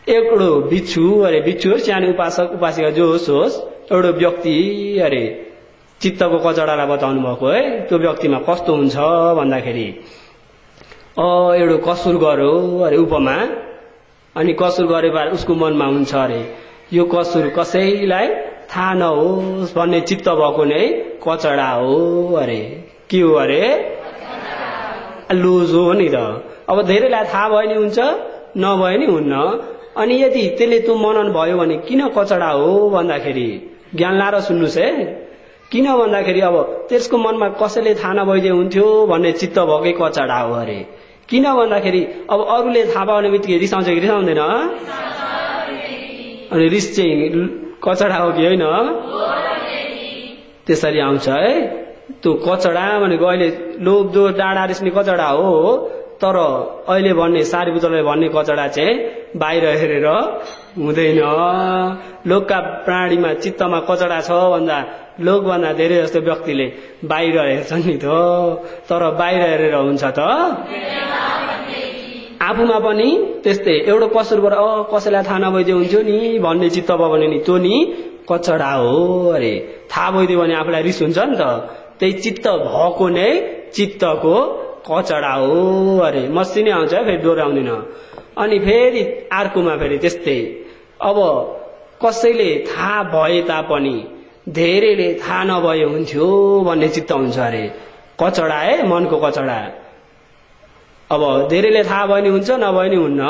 एउटो बिच्छु अरे बिच्छु सानो उपासक उपासिका जो होस् होस् एउटा व्यक्ति अरे चित्तको कचडालाई बताउनु भएको है। त्यो व्यक्तिमा कस्तो हुन्छ भन्दाखेरि अ एउटा कसुर गर्यो अरे उपमा। अनि कसुर गरे उसको मनमा हुन्छ अरे यो कसुर कसैलाई थाहा नहोस् भन्ने चित्त भएको नै कचडा हो अरे। के हो अरे? लुज हो नि त। अब धेरैलाई थाहा भयो नि हुन्छ नभए नि हुन्न। अनि यदि त्यसले त्यो मनन भयो भने किन कचडा हो भन्दाखेरि ज्ञान लाएर सुन्नुहोस् है। किन भन्दाखेरि अब त्यसको मनमा कसैले थाहा नभइदिए हुन्थ्यो भन्ने चित्त भएकै कचडा हो अरे। किन भन्दाखेरि अब अरूले थाहा पाउने बित्तिकै रिसाउँछ कि रिसाउँदैन? अनि रिस चाहिँ कचडा हो कि होइन? त्यसरी आउँछ है? त्यो कचडा भनेको अहिले लोभ दो डाँडा रिस्ने कचडा हो तर अहिले भन्ने सारी पुत्रले भन्ने कचडा चाहिँ बाहिर हेरेर हुँदैन। लोकका प्राणीमा चित्तमा कचडा छ भन्दा लोकभन्दा धेरै जस्तो व्यक्तिले बाहिर हेर्छन् नि त। तर बाहिर हेरेर हुन्छ त। आफूमा पनि त्यस्तै एउटा कसुरबाट अ कसैलाई थाहा नभइदियो हुन्थ्यो नि भन्ने चित्त भयो भने नि त्यो नि कचडा हो अरे। थाहा भइदियो भने आफूलाई रिस हुन्छ नि त। त्यही चित्त भएको नै चित्तको कचडा हो अरे। मस्ती नै आउँछ फेरि दोहोऱ्याउँदिन। अनि फेरि अर्कोमा फेरि त्यस्तै। अब कसैले थाहा भए तापनि धेरैले थाहा नभए हुन्थ्यो भन्ने चित्त हुन्छ अरे। कचडा है मनको कचडा। अब धेरैले थाहा भयो नि हुन्छ नभए नि हुन्न।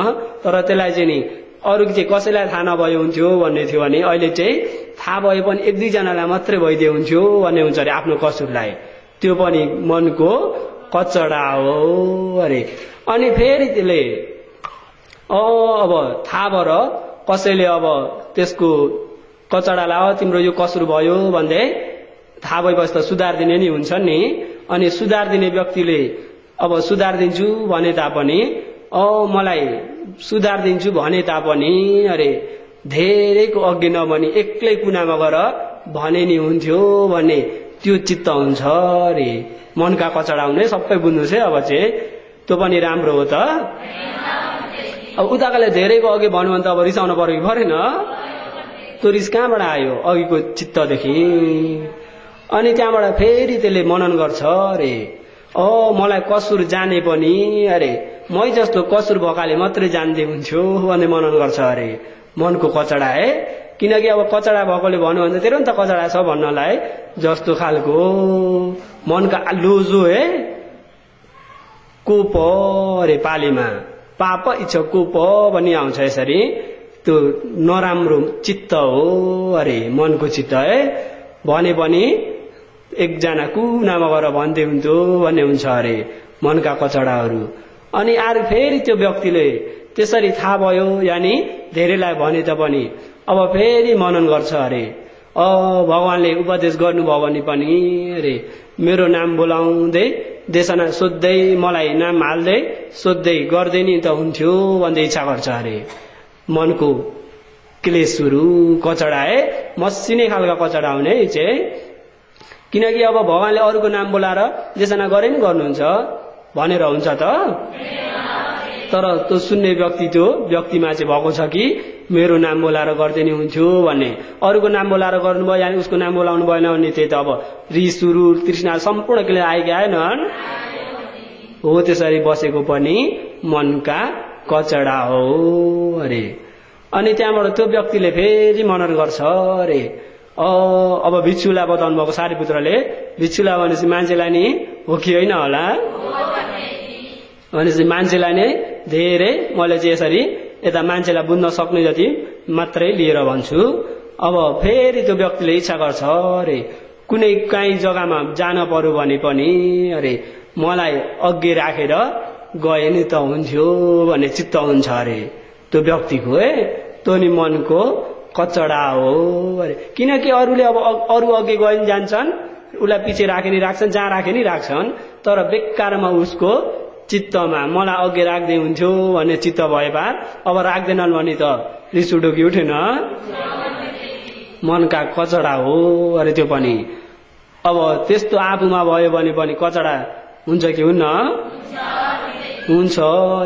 तर त्यसलाई चाहिँ नि अरू चाहिँ कसैलाई थाहा नभए हुन्थ्यो भन्ने थियो भने अहिले चाहिँ थाहा भए पनि एक दुईजनालाई मात्रै भइदियो हुन्थ्यो भन्ने हुन्छ अरे आफ्नो कसुरलाई। त्यो पनि मनको कचडा हो अरे। अनि फेरि त्यसले अब थाहा भएर कसैले अब त्यसको कचडालाई तिम्रो यो कसुर भयो भन्दै थाहा भएपछि त सुधार दिने नि हुन्छ नि। अनि सुधार दिने व्यक्तिले अब सुधार दिन्छु भने तापनि। अ मलाई सुधार दिन्छु भने तापनि। अरे धेरैको अघि नभनी एक्लै कुनामा गएर भने नि हुन्थ्यो भन्ने त्यो चित्त हुन्छ अरे। मनका कचडा हुने सबै बुझ्नु चाहिँ अब चाहिँ। त्यो पनि राम्रो हो त। अब उताकाले धेरैको अघि भन्यो भने त अब रिसाउन पऱ्यो कि परेन? त्यो रिस कहाँबाट आयो? अघिको चित्तदेखि। अनि त्यहाँबाट फेरि त्यसले मनन गर्छ अरे। अ मलाई कसुर जाने पनि अरे मै जस्तो कसुर भएकाले मात्रै जान्दै हुन्थ्यो भन्ने मनन गर्छ अरे। मनको कचडा है किनकि अब कचडा भएकोले भन्यो भने तेरो नि त कचडा छ भन्नलाई जस्तो खालको। मनका लोजो है कोप अरे पालीमा। पाप इच्छा कोप पनि आउँछ यसरी। त्यो नराम्रो चित्त हो अरे मनको चित्त है भने पनि एकजना कुनामा गएर भन्दै हुन्थ्यो भन्ने हुन्छ अरे मनका कचडाहरू। अनि अरू फेरि त्यो व्यक्तिले त्यसरी थाहा भयो यानि धेरैलाई भने त पनि अब फेरि मनन गर्छ अरे। अ भगवान्ले उपदेश गर्नुभयो भने पनि अरे मेरो नाम बोलाउँदै देशना सोध्दै मलाई नाम हाल्दै सोध्दै गर्दै नि त हुन्थ्यो भन्दै इच्छा गर्छ अरे। मनको क्लेसहरू कचडा है मसिनै खालका कचडा हुने चाहिँ किनकि अब भगवान्ले अरूको नाम बोलाएर देशना गरे नि गर्नुहुन्छ। भनेर हुन्छ त? तर त्यो सुन्ने व्यक्ति त्यो व्यक्तिमा चाहिँ भएको छ कि मेरो नाम बोलाएर गर्दै हुन्थ्यो भन्ने। अरूको नाम बोलाएर गर्नुभयो यानि उसको नाम बोलाउनु भएन भने त्यही त अब रिस सुरु तृष्णा सम्पूर्ण के आएका आएनन् हो त्यसरी बसेको पनि मनका कचडा हो अरे। अनि त्यहाँबाट त्यो व्यक्तिले फेरि मनन गर्छ अरे। अब भिक्षुला बताउनु भएको सारीपुत्रले भिक्षुला भनेपछि मान्छेलाई नि हो कि होइन होला? भनेपछि मान्छेलाई नै धेरै मैले चाहिँ यसरी यता मान्छेलाई बुझ्न सक्ने जति मात्रै लिएर भन्छु। अब फेरि त्यो व्यक्तिले इच्छा गर्छ अरे कुनै काहीँ जग्गामा जान पर्यो भने पनि अरे मलाई अघि राखेर गए नि त हुन्थ्यो भन्ने चित्त हुन्छ अरे त्यो व्यक्तिको है त्यो नि मनको कचडा हो अरे। किनकि अरूले अब अरू अघि गए नि जान्छन् उसलाई पछि राखे नि राख्छन् जहाँ राखे नि राख्छन् तर बेकारमा उसको चित्तमा मलाई अघि राख्दै हुन्थ्यो भन्ने चित्त भए भए अब राख्दैनन् भने त रिस उठो कि उठेन। मनका कचडा हो अरे त्यो पनि। अब त्यस्तो आफूमा भयो भने पनि कचडा हुन्छ कि हुन्न? हुन्छ।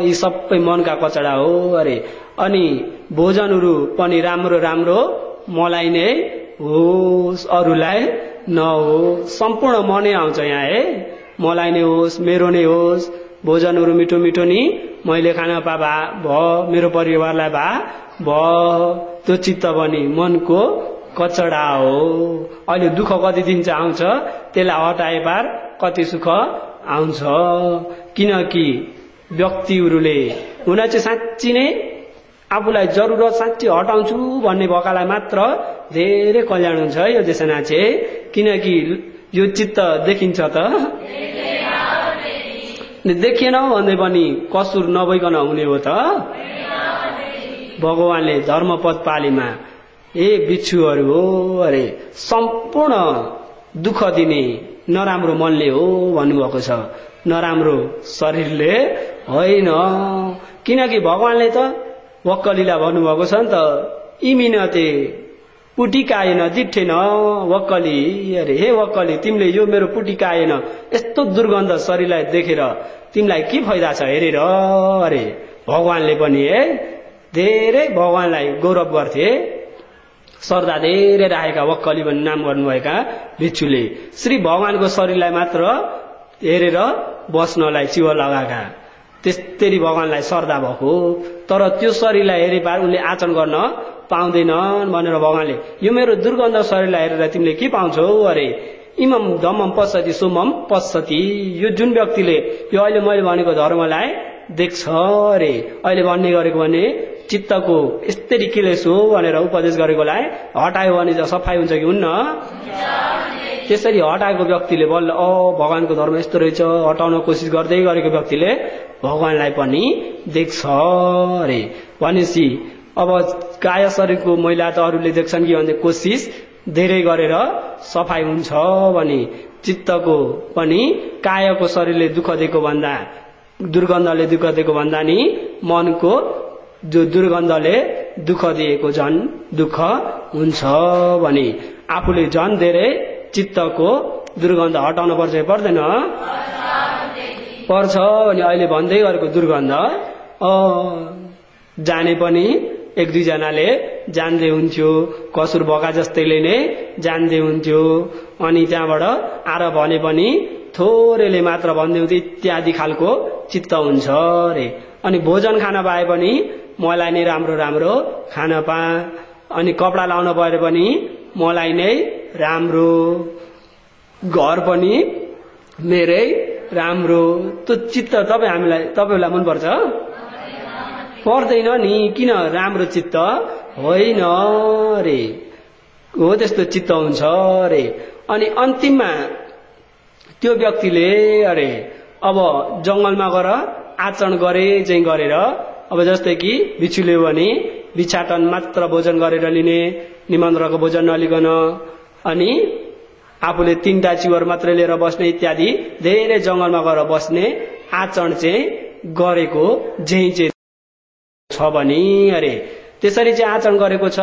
यी सबै मनका कचडा हो अरे। अनि भोजनहरू पनि राम्रो राम्रो मलाई नै होस् अरूलाई नहोस् सम्पूर्ण मनै आउँछ यहाँ है। मलाई नै होस् मेरो नै होस्। भोजनहरू मिठो मिठो नि मैले खाना पा भा भ मेरो परिवारलाई भा भ। त्यो चित्त पनि मनको कचडा हो। अहिले दुःख कति दिन चाहिँ आउँछ त्यसलाई हटाए पार कति सुख आउँछ। किनकि व्यक्तिहरूले हुन चाहिँ साँच्ची नै आफूलाई जरुरत साँच्ची हटाउँछु भन्ने भएकालाई मात्र धेरै कल्याण हुन्छ यो देशना चाहिँ किनकि यो चित्त देखिन्छ त। देखिएन भन्दै पनि कसुर नभइकन हुने हो त। भगवानले धर्मपद पालीमा ए बिच्छुहरू हो अरे सम्पूर्ण दुःख दिने नराम्रो मनले हो भन्नुभएको छ। नराम्रो शरीरले होइन। किनकि भगवानले त वक्कलीलाई भन्नुभएको छ नि त इमिनते पुटिकाएन दिठेन वक्कली। अरे हे वक्कली तिमीले यो मेरो पुटिकाएन। यस्तो दुर्गन्ध शरीरलाई देखेर तिमीलाई के फाइदा छ हेरेर? अरे भगवानले पनि है धेरै भगवानलाई गौरव गर्थे। श्रद्धा धेरै राखेका वक्कली भन्ने नाम गर्नुभएका भिक्षुले। श्री भगवानको शरीरलाई मात्र हेरेर बस्नलाई चिव लगाएका। त्यस्तरी भगवानलाई श्रद्धा भएको। तर त्यो शरीरलाई हेरे पार उनले आचरण गर्न पाउँदैनन् भनेर भगवान्ले यो मेरो दुर्गन्ध शरीरलाई हेरेर तिमीले के पाउँछौ? अरे इमम धम्मम पश्यति सोमम पश्यति। यो जुन व्यक्तिले यो अहिले मैले भनेको धर्मलाई देख्छ अरे। अहिले भन्ने गरेको भने चित्तको यस्तरी क्लेस हो भनेर उपदेश गरेकोलाई हटायो भने त सफाइ हुन्छ कि हुन्न? त्यसरी हटाएको व्यक्तिले बल्ल अ भगवानको धर्म यस्तो रहेछ हटाउन कोसिस गर्दै गरेको व्यक्तिले भगवानलाई पनि देख्छ अरे। भनेपछि अब काय शरीरको मैला त अरूले देख्छन् कि भने कोसिस धेरै गरेर सफाइ हुन्छ भने चित्तको पनि कायको शरीरले दुःख दिएको भन्दा दुर्गन्धले दुःख दिएको भन्दा नि मनको जो दुर्गन्धले दुःख दिएको झन् दुःख हुन्छ भने आफूले झन् धेरै चित्तको दुर्गन्ध हटाउनु पर्छ पर्दैन? पर्छ भने अहिले भन्दै गरेको दुर्गन्ध। जाने पनि एक दुईजनाले जान्दै हुन्थ्यो कसुर भएका जस्तैले नै जान्दै हुन्थ्यो। अनि त्यहाँबाट आएर भने पनि थोरैले मात्र भन्दै हुन्थ्यो इत्यादि खालको चित्त हुन्छ अरे। अनि भोजन खान पाए पनि मलाई नै राम्रो राम्रो खान पा। अनि कपडा लाउन परे पनि मलाई नै राम्रो घर पनि मेरै राम्रो। त्यो चित्त तपाईँ हामीलाई तपाईँहरूलाई मनपर्छ? पर्दैन नि किन राम्रो चित्त? होइन रे। हो त्यस्तो चित्त हुन्छ रे। अनि अन्तिममा त्यो व्यक्तिले अरे अब जङ्गलमा गएर आचरण गरे चाहिँ गरेर अब जस्तै कि बिच्छुले भने बिछाटन मात्र भोजन गरेर लिने निमन्त्रको भोजन नलिकन अनि आफूले तिनवटा चिवर मात्रै लिएर बस्ने इत्यादि धेरै जङ्गलमा गएर बस्ने आचरण चाहिँ गरेको झै चाहिँ छ भने अरे। त्यसरी चाहिँ आचरण गरेको छ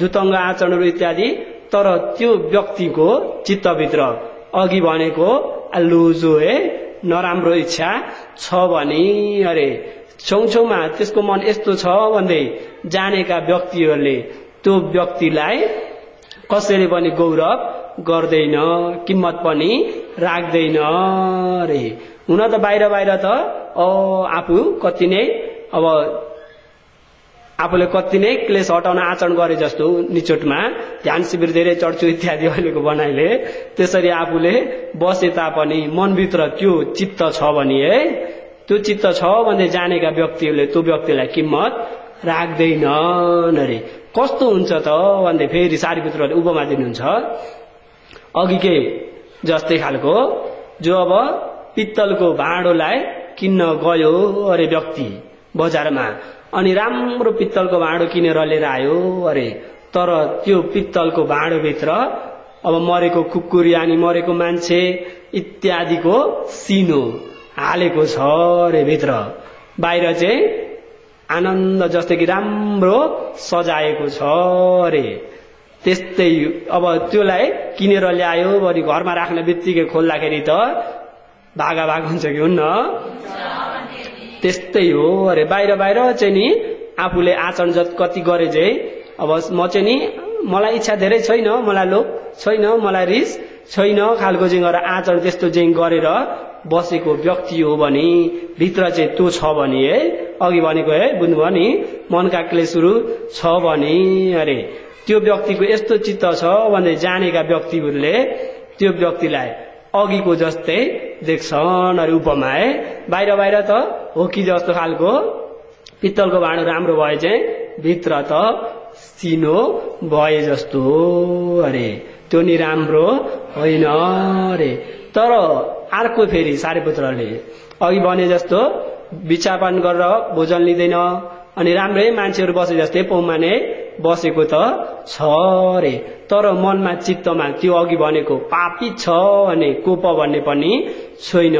जुतङ्ग आचरणहरू इत्यादि तर त्यो व्यक्तिको चित्तभित्र अघि भनेको लुजो हे नराम्रो इच्छा छ भने अरे। छेउछेउमा त्यसको मन यस्तो छ भन्दै जानेका व्यक्तिहरूले त्यो व्यक्तिलाई कसैले पनि गौरव गर्दैन किम्मत पनि राख्दैन रे। हुन त बाहिर बाहिर त आफू कति नै अब आफूले कति नै क्लेस हटाउन आचरण गरे जस्तो निचोटमा ध्यान शिविर धेरै चढ्छु इत्यादि अहिलेको बनाइले त्यसरी आफूले बसे तापनि मनभित्र त्यो चित्त छ भने है त्यो चित्त छ भने जानेका व्यक्तिहरूले त्यो व्यक्तिलाई किम्मत राख्दैनन् अरे कस्तो हुन्छ त? भन्दै फेरि सारीपुत्रहरूले उपमा दिनुहुन्छ। अघिकै जस्तै खालको जो अब पित्तलको भाँडोलाई किन्न गयो अरे व्यक्ति बजारमा अनि राम्रो पित्तलको भाँडो किनेर लिएर आयो अरे तर त्यो पित्तलको भाँडोभित्र अब मरेको कुकुर यानि मरेको मान्छे इत्यादिको सिनो हालेको छ अरे भित्र। बाहिर चाहिँ आनन्द जस्तै कि राम्रो सजाएको छ अरे। त्यस्तै अब त्योलाई किनेर ल्यायो भने घरमा राख्ने बित्तिकै खोल्दाखेरि त भागा भाग हुन्छ कि हुन्न? त्यस्तै हो अरे। बाहिर बाहिर चाहिँ नि आफूले आचरण जत कति गरे चाहिँ अब म चाहिँ नि मलाई इच्छा धेरै छैन मलाई लोभ छैन मलाई रिस छैन खालको चाहिँ गरेर आचरण त्यस्तो चाहिँ गरेर बसेको व्यक्ति हो भने भित्र चाहिँ त्यो छ भने है अघि भनेको है बुझ्नुभयो नि? मनका क्लेसहरू छ भने अरे त्यो व्यक्तिको यस्तो चित्त छ भने जानेका व्यक्तिहरूले त्यो व्यक्तिलाई अघिको जस्तै देख्छन् अरे उपमा है? बाहिर बाहिर त हो कि जस्तो खालको? पित्तलको भाँडो राम्रो भए चाहिँ भित्र त सिनो भए जस्तो अरे। त्यो नि राम्रो होइन अरे। तर अर्को फेरि सारीपुत्रले अघि भने जस्तो बिछापान गरेर भोजन लिँदैन अनि राम्रै मान्छेहरू बसे जस्तै पौमा नै बसेको त छ रे। तर मनमा चित्तमा त्यो अघि भनेको पापी छ भने कोप भन्ने पनि छैन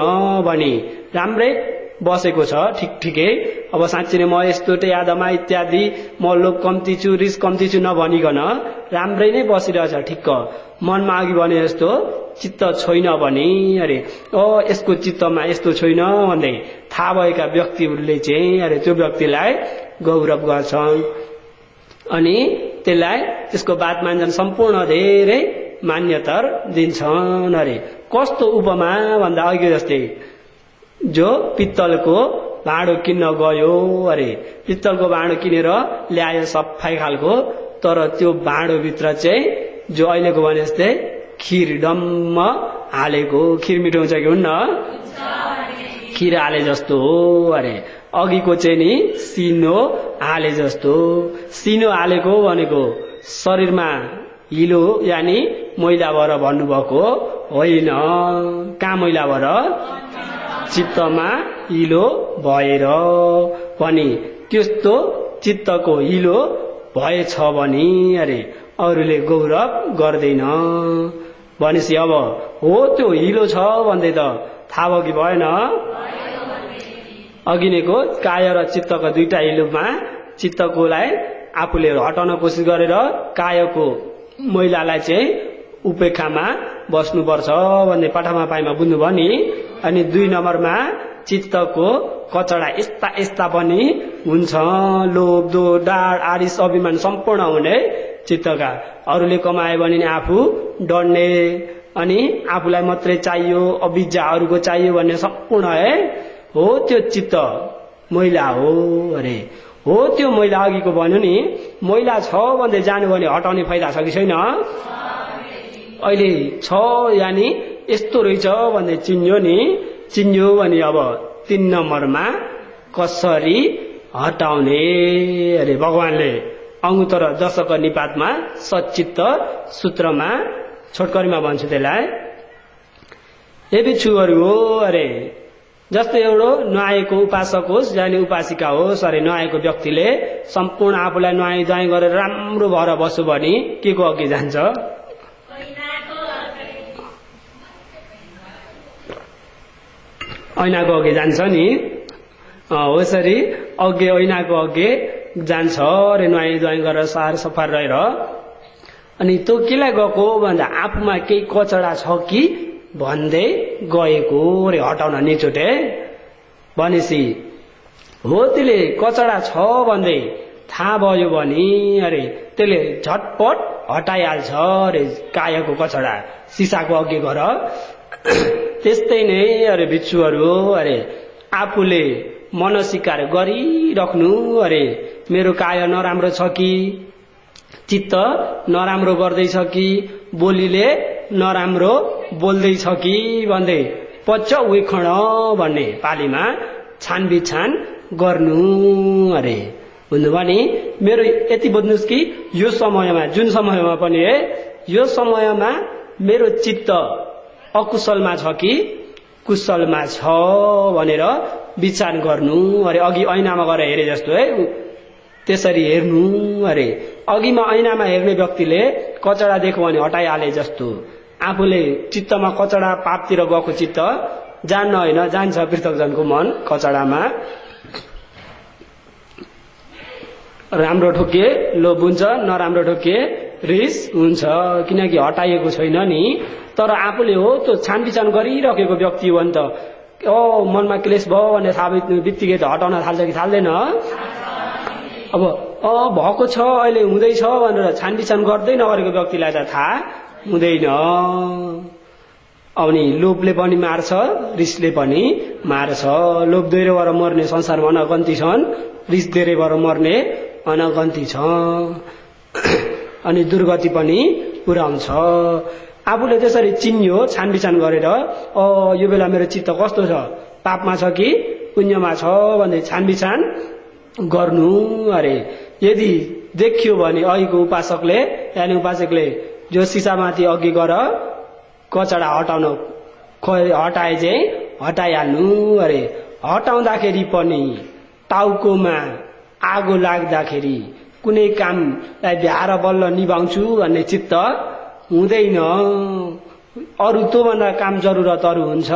भने राम्रै बसेको छ ठिक ठिकै। अब साँच्ची नै म यस्तो यादमा इत्यादि म लोभ कम्ती छु रिस कम्ती छु नभनिकन राम्रै नै बसिरहेछ ठिक्क। मनमा अघि भने जस्तो चित्त छैन भने अरे ओ यसको चित्तमा यस्तो छैन भन्दै थाहा भएका व्यक्तिहरूले चाहिँ अरे त्यो व्यक्तिलाई गौरव गर्छन्। अनि त्यसलाई त्यसको बात मान्छन् सम्पूर्ण धेरै मान्यता दिन्छन् अरे। कस्तो उपमा भन्दा अघि जस्तै जो पित्तलको भाँडो किन्न गयो अरे पित्तलको भाँडो किनेर ल्यायो सफाइ खालको तर त्यो भाँडोभित्र चाहिँ जो अहिलेको भने जस्तै खिर डम्म हालेको खिर मिठो हुन्छ कि हुन्न? खिर हाले जस्तो हो अरे। अघिको चाहिँ नि सिनो हाले जस्तो। सिनो हालेको भनेको शरीरमा हिलो यानि मैला भएर भन्नुभएको होइन। कहाँ मैला भएर चित्तमा हिलो भएर पनि त्यस्तो चित्तको हिलो भएछ भने अरे। अरूले गौरव गर्दैन। भनेपछि अब हो त्यो हिलो छ भन्दै त थाहा भयो कि भएन? अघिनेको काय र चित्तको दुईटा इलुमा चित्तकोलाई आफूले हटाउन कोसिस गरेर कायको महिलालाई चाहिँ उपेक्षामा बस्नुपर्छ भन्ने पठामा पाइमा बुझ्नुभयो नि। अनि दुई नम्बरमा चित्तको कचडा। यस्ता यस्ता पनि हुन्छ। लोभ दो डाड आरिस अभिमान सम्पूर्ण हुने चित्तका। अरूले कमायो भने आफू डढ्ने। अनि आफूलाई मात्रै चाहियो अबिजा अरूको चाहियो भन्ने सम्पूर्ण है। हो त्यो चित्त मैला हो अरे। हो त्यो मैला अघिको भन्यो नि मैला छ भन्दै जानु भने हटाउने फाइदा छ कि छैन? अहिले छ यानि यस्तो रहेछ भन्दै चिन्यो नि। चिन्यो भने अब तिन नम्बरमा कसरी हटाउने? अरे भगवानले। अङ्गुतर दशक निपातमा सचित्त सूत्रमा छोटकरीमा भन्छु त्यसलाई। ए बिच्छुहरू हो अरे जस्तै एउटो नुहाएको उपासक होस् जाने उपासिका होस् अरे नुहाएको व्यक्तिले सम्पूर्ण आफूलाई नुहाई दुहाई गरेर राम्रो भएर बस्यो भने के को अघि जान्छ? ऐनाको अघि जान्छ नि। हो यसरी अघि ऐनाको अघि जान्छ अरे नुहाई दुहाई गरेर सार सफा रहेर। अनि त्यो केलाई गएको? भन्दा आफूमा केही कचडा छ कि भन्दै गएको रे हटाउन निचोटे। भनेपछि हो त्यसले कचडा छ भन्दै थाहा भयो भने अरे त्यसले झटपट हटाइहाल्छ अरे कायको कचडा सिसाको अघि गर। त्यस्तै नै अरे बिच्छुहरू अरे आफूले मनस्वीकार गरिराख्नु अरे मेरो काय नराम्रो छ कि? चित्त नराम्रो गर्दैछ कि? बोलीले नराम्रो बोल्दैछ कि? भन्दै पच्च उखण भन्ने पालीमा छानबिछान गर्नु अरे। बुझ्नुभयो नि? मेरो यति बुझ्नुहोस् कि यो समयमा जुन समयमा पनि है यो समयमा मेरो चित्त अकुशलमा छ कि कुशलमा छ भनेर विचार गर्नु अरे अघि ऐनामा गएर हेरे जस्तो है। त्यसरी हेर्नु अरे अघिमा ऐनामा हेर्ने व्यक्तिले कचडा देख्यो भने हटाइहाले जस्तो। आफूले चित्तमा कचडा पापतिर गएको चित्त जान्न होइन जान्छ पृथकजनको मन कचडामा। राम्रो ठोकिए लोभ हुन्छ नराम्रो ठोकिए रिस हुन्छ किनकि हटाइएको छैन नि। तर आफूले हो त्यो छानबिछान गरिराखेको व्यक्ति हो नि त। ओ मनमा क्लेस भयो भने थाहा बित्तिकै त हटाउन थाल्छ कि थाल्दैन? अब अ भएको छ अहिले हुँदैछ भनेर छानबिछान गर्दै नगरेको व्यक्तिलाई त थाहा हुँदैन। अनि लोभले पनि मार्छ रिसले पनि मार्छ। लोभ धेरै भएर मर्ने संसारमा अनगन्ती छन् रिस धेरै भएर मर्ने अनगन्ती छ अनि दुर्गति पनि पुर्याउँछ आफूले त्यसरी चिन्यो छानबिछान गरेर अ यो बेला मेरो चित्त कस्तो छ? पापमा छ कि पुण्यमा छ? भन्दै छानबिछान गर्नु। अरे यदि देखियो भने अहिलेको उपासकले यानि उपासकले जो सिसामाथि अघि गर कचडा हटाउन हटाए चाहिँ हटाइहाल्नु। अरे हटाउँदाखेरि पनि टाउकोमा आगो लाग्दाखेरि कुनै कामलाई भ्याएर बल्ल निभाउँछु भन्ने चित्त हुँदैन। अरू त्योभन्दा काम जरुरतहरू हुन्छ।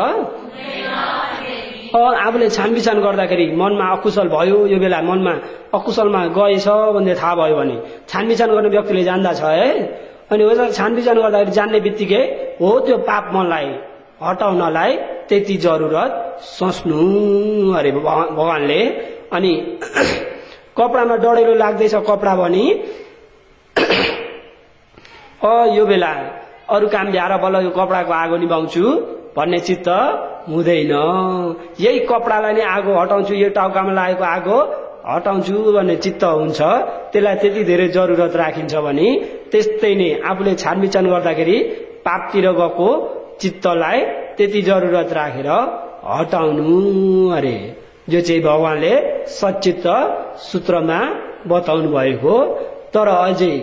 आफूले छानबिछान गर्दाखेरि मनमा अकुशल भयो यो बेला मनमा अकुशलमा गएछ भन्ने थाहा भयो भने छानबिछान गर्ने व्यक्तिले जान्दछ है? अनि छानबिछान गर्दाखेरि जान्ने बित्तिकै हो त्यो पाप मनलाई हटाउनलाई त्यति जरुरत सोच्नु अरे भगवान्ले। अनि कपडामा डढेलो लाग्दैछ कपडा भने अ यो बेला अरू काम भ्याएर बल्ल यो कपडाको आगो निभाउँछु भन्ने चित्त हुँदैन। यही कपडालाई नै आगो हटाउँछु यो टाउकामा लागेको आगो हटाउँछु भन्ने चित्त हुन्छ। त्यसलाई त्यति धेरै जरुरत राखिन्छ भने त्यस्तै नै आफूले छानबिछान गर्दाखेरि पापतिर गएको चित्तलाई त्यति जरुरत राखेर हटाउनु अरे। जो चाहिँ भगवान्ले सचित्त सूत्रमा बताउनु भएको तर अझै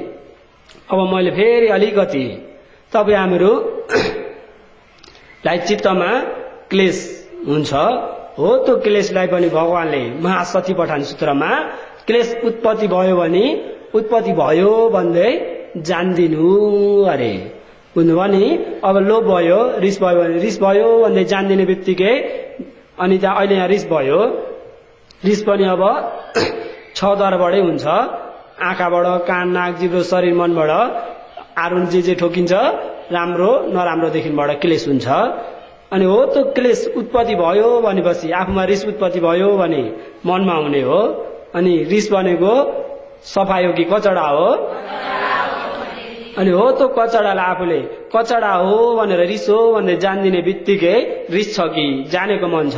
अब मैले फेरि अलिकति तपाईँ हामीहरू लाई चित्तमा क्लेश हुन्छ हो त्यो क्लेशलाई पनि भगवान्ले महासती पठान सूत्रमा क्लेश उत्पत्ति भयो भने उत्पत्ति भयो भन्दै जान्दिनु अरे। बुझ्नुभयो नि? अब लोभ भयो रिस भयो भने रिस भयो भन्दै जानिदिने बित्तिकै अनि त्यहाँ अहिले यहाँ रिस भयो। रिस पनि अब छद्वारबाटै हुन्छ। आँखाबाट कान नाक जिब्रो शरीर मनबाट आरुण जे जे ठोकिन्छ राम्रो नराम्रोदेखिबाट क्लेश हुन्छ। अनि हो त्यो क्लेश उत्पत्ति भयो भनेपछि आफूमा रिस उत्पत्ति भयो भने मनमा हुने हो। अनि रिस भनेको सफाइ हो कि कचडा हो? अनि हो त्यो कचडालाई आफूले कचडा हो भनेर रिस हो भनेर जानिदिने बित्तिकै रिस छ कि जानेको मन छ?